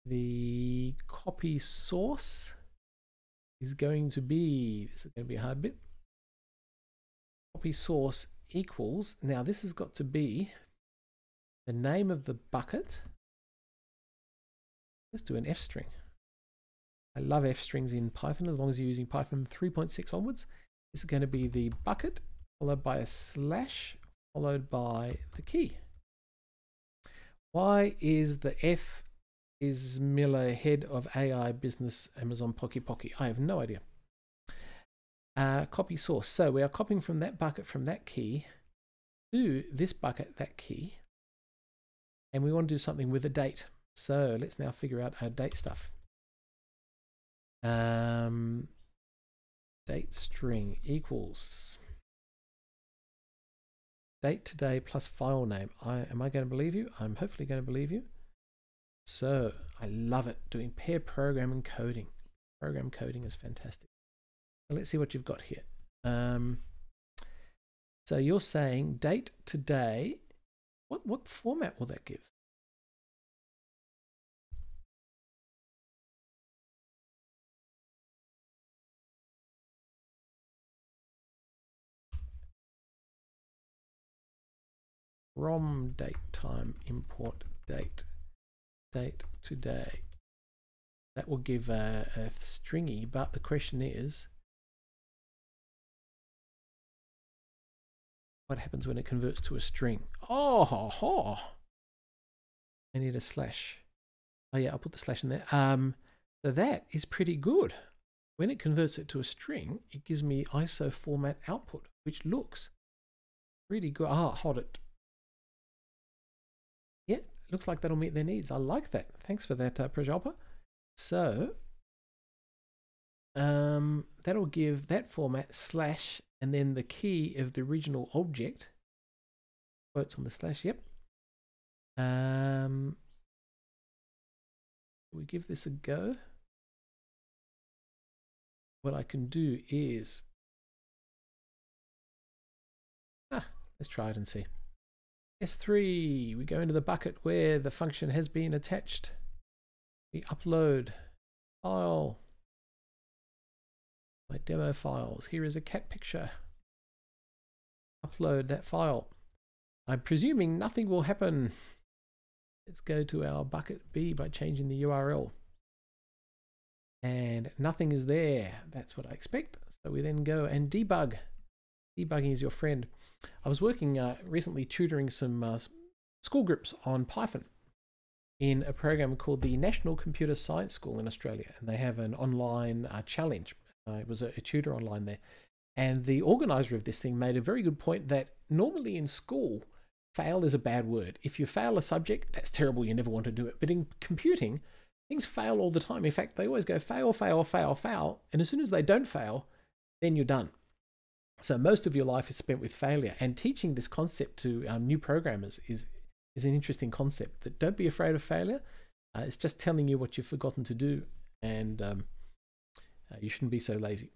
The copy source is going to be, this is going to be a hard bit. Copy source equals, now this has got to be the name of the bucket. Let's do an F string. I love F strings in Python as long as you're using Python 3.6 onwards. This is going to be the bucket followed by a slash followed by the key. Why is the F is Miller head of AI business Amazon Pocky Pocky? I have no idea. Uh, copy source. So we are copying from that bucket from that key to this bucket, that key. And we want to do something with a date. So let's now figure out our date stuff. Um, date string equals date today plus file name. I, am I going to believe you? I'm hopefully going to believe you. So I love it doing pair programming coding. Program coding is fantastic. let's see what you've got here. Um, so you're saying date today. What what format will that give? from date time import date date today. That will give a, a stringy, but the question is, what happens when it converts to a string? Oh, ho, ho. I need a slash. Oh yeah, I'll put the slash in there. Um, so that is pretty good. When it converts it to a string, it gives me ISO format output, which looks really good. Ah, hold it looks like that'll meet their needs. I like that. Thanks for that, uh, Prajalpa. So um, that'll give that format slash and then the key of the original object. Quotes on the slash, yep. Um, we give this a go. What I can do is, ah, let's try it and see. S3, we go into the bucket where the function has been attached. We upload file, my demo files. Here is a cat picture. Upload that file. I'm presuming nothing will happen. Let's go to our bucket B by changing the URL. And nothing is there. That's what I expect. So we then go and debug. Debugging is your friend. I was working uh, recently tutoring some uh, school groups on Python in a program called the National Computer Science School in Australia. And they have an online uh, challenge. I was a, a tutor online there. And the organizer of this thing made a very good point that normally in school, fail is a bad word. If you fail a subject, that's terrible. You never want to do it. But in computing, things fail all the time. In fact, they always go fail, fail, fail, fail. And as soon as they don't fail, then you're done. So most of your life is spent with failure. And teaching this concept to um, new programmers is is an interesting concept. That don't be afraid of failure. Uh, it's just telling you what you've forgotten to do, and um, uh, you shouldn't be so lazy.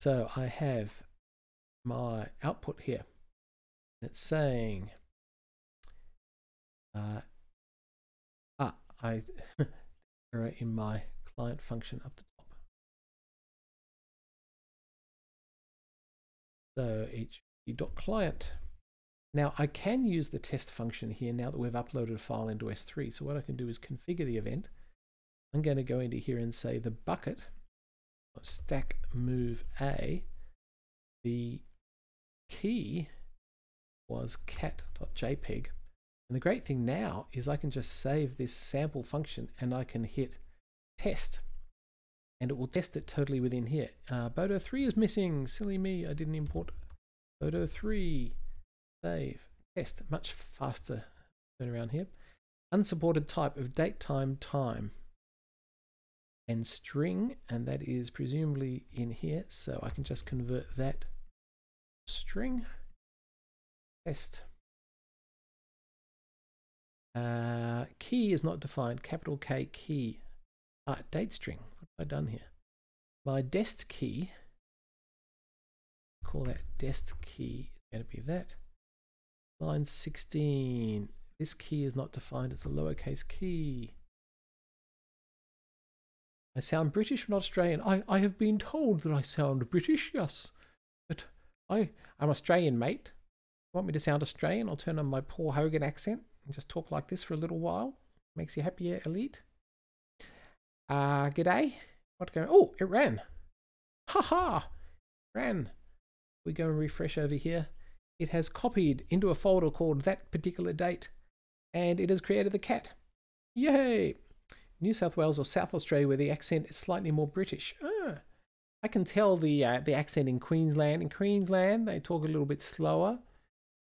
So I have my output here. It's saying, uh, ah, I error in my client function up the So client. Now I can use the test function here now that we've uploaded a file into S3. So what I can do is configure the event. I'm going to go into here and say the bucket stack move A, the key was cat.jpg. And the great thing now is I can just save this sample function and I can hit test and it will test it totally within here. Uh, Boto 3 is missing. Silly me, I didn't import Boto 3. Save. Test. Much faster turn around here. Unsupported type of date time time and string and that is presumably in here so I can just convert that string test uh, key is not defined capital K key ah, date string I done here my dest key call that dest key it's going to be that line 16 this key is not defined it's a lowercase key I sound British, not Australian. I, I have been told that I sound British, yes. But I, I'm Australian, mate. Want me to sound Australian? I'll turn on my Paul Hogan accent and just talk like this for a little while. Makes you happier, Elite. Uh, g'day. What going? Oh, it ran. Ha ha! Ran. We go and refresh over here. It has copied into a folder called that particular date and it has created the cat. Yay! New South Wales or South Australia where the accent is slightly more British. Ah, I can tell the uh, the accent in Queensland. In Queensland, they talk a little bit slower,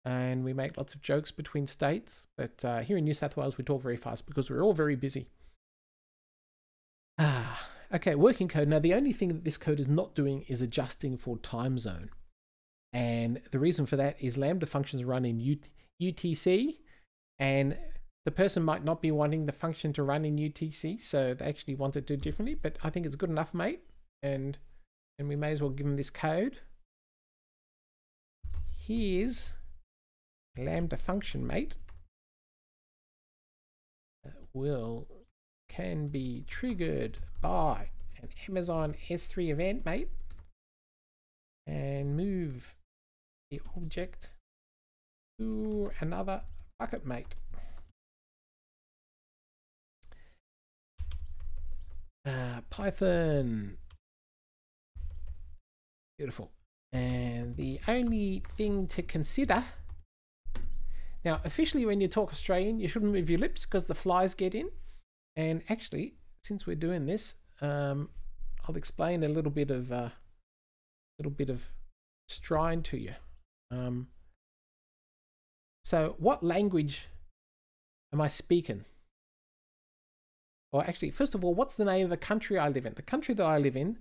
and we make lots of jokes between states. But uh, here in New South Wales, we talk very fast because we're all very busy. Okay, working code. Now, the only thing that this code is not doing is adjusting for time zone. And the reason for that is Lambda functions run in UTC, and the person might not be wanting the function to run in UTC, so they actually want it to do differently, but I think it's good enough, mate. And, and we may as well give them this code. Here's Lambda function, mate. That will, can be triggered by an Amazon S3 event, mate. And move the object to another bucket, mate. Uh, Python. Beautiful. And the only thing to consider now, officially, when you talk Australian, you shouldn't move your lips because the flies get in. And actually, since we're doing this, um, I'll explain a little bit of a uh, little bit of strine to you. Um, so, what language am I speaking? or actually, first of all, what's the name of the country I live in? The country that I live in,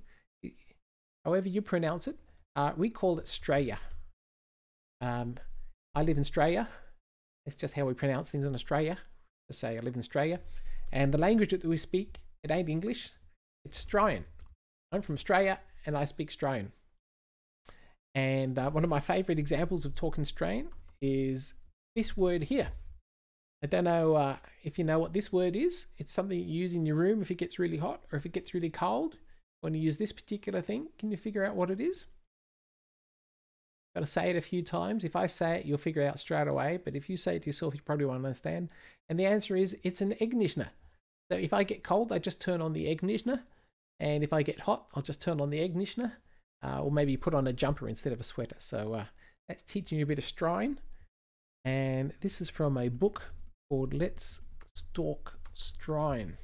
however you pronounce it, uh, we call it Australia. Um, I live in Australia. It's just how we pronounce things in Australia. Let's say I live in Australia, and the language that we speak, it ain't English, it's Australian. I'm from Australia, and I speak Australian. And uh, one of my favorite examples of talking Australian is this word here. I don't know uh, if you know what this word is. It's something you use in your room if it gets really hot or if it gets really cold. When you use this particular thing, can you figure out what it is? Got to say it a few times. If I say it, you'll figure it out straight away. But if you say it to yourself, you probably won't understand. And the answer is it's an egg So if I get cold, I just turn on the egg And if I get hot, I'll just turn on the egg Uh, or maybe put on a jumper instead of a sweater. So uh, that's teaching you a bit of strine. And this is from a book called Let's Stalk Strine.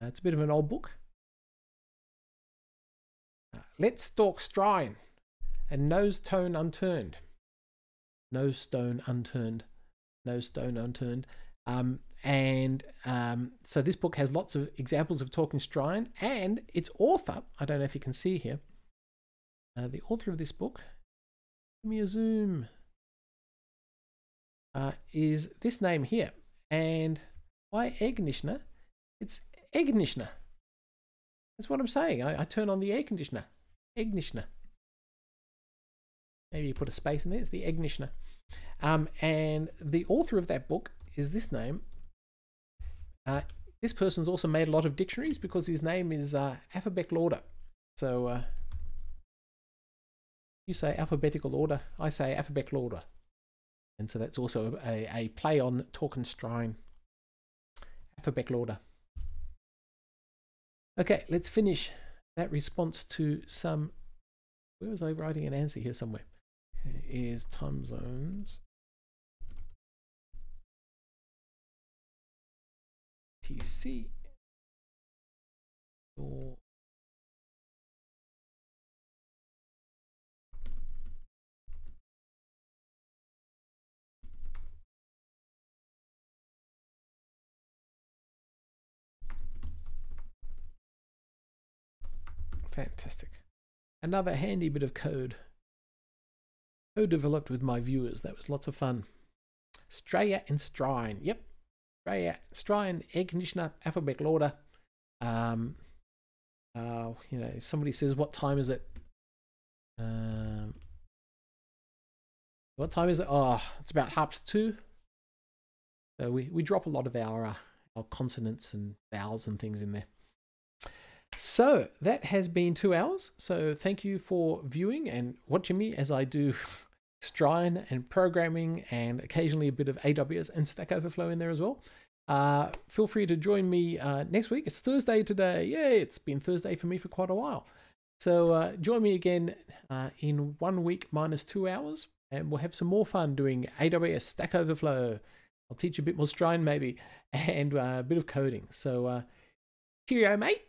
It's a bit of an old book. Uh, Let's Stalk Strine and No Stone Unturned. No Stone Unturned. No Stone Unturned. Um, and um, so this book has lots of examples of talking strine, and its author, I don't know if you can see here, uh, the author of this book, give me a zoom, uh, is this name here. And why Eggnishner? It's Eggnishner. That's what I'm saying. I, I, turn on the air conditioner. Eggnishner. Maybe you put a space in there. It's the Eggnishner. Um, and the author of that book is this name. Uh, this person's also made a lot of dictionaries because his name is uh, alphabetical order. So uh, you say alphabetical order, I say alphabetical order. And so that's also a, a play on Torkenstrine alphabetical order. Okay, let's finish that response to some. Where was I writing an answer here somewhere? Is time zones. TC. Fantastic. Another handy bit of code. Code developed with my viewers. That was lots of fun. Straya and Strine. Yep. Straya, Strine, air conditioner, alphabetical order. Um, uh, you know, if somebody says, what time is it? Um, what time is it? Oh, it's about half past two. So we, we drop a lot of our, uh, our consonants and vowels and things in there. So that has been two hours. So thank you for viewing and watching me as I do Strine and programming and occasionally a bit of AWS and Stack Overflow in there as well. Uh, feel free to join me uh, next week. It's Thursday today. Yay, it's been Thursday for me for quite a while. So uh, join me again uh, in one week minus two hours and we'll have some more fun doing AWS Stack Overflow. I'll teach you a bit more Strine maybe and uh, a bit of coding. So uh, cheerio, mate.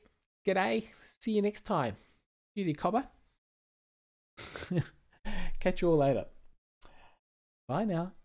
G'day. See you next time. Beauty cobber. Catch you all later. Bye now.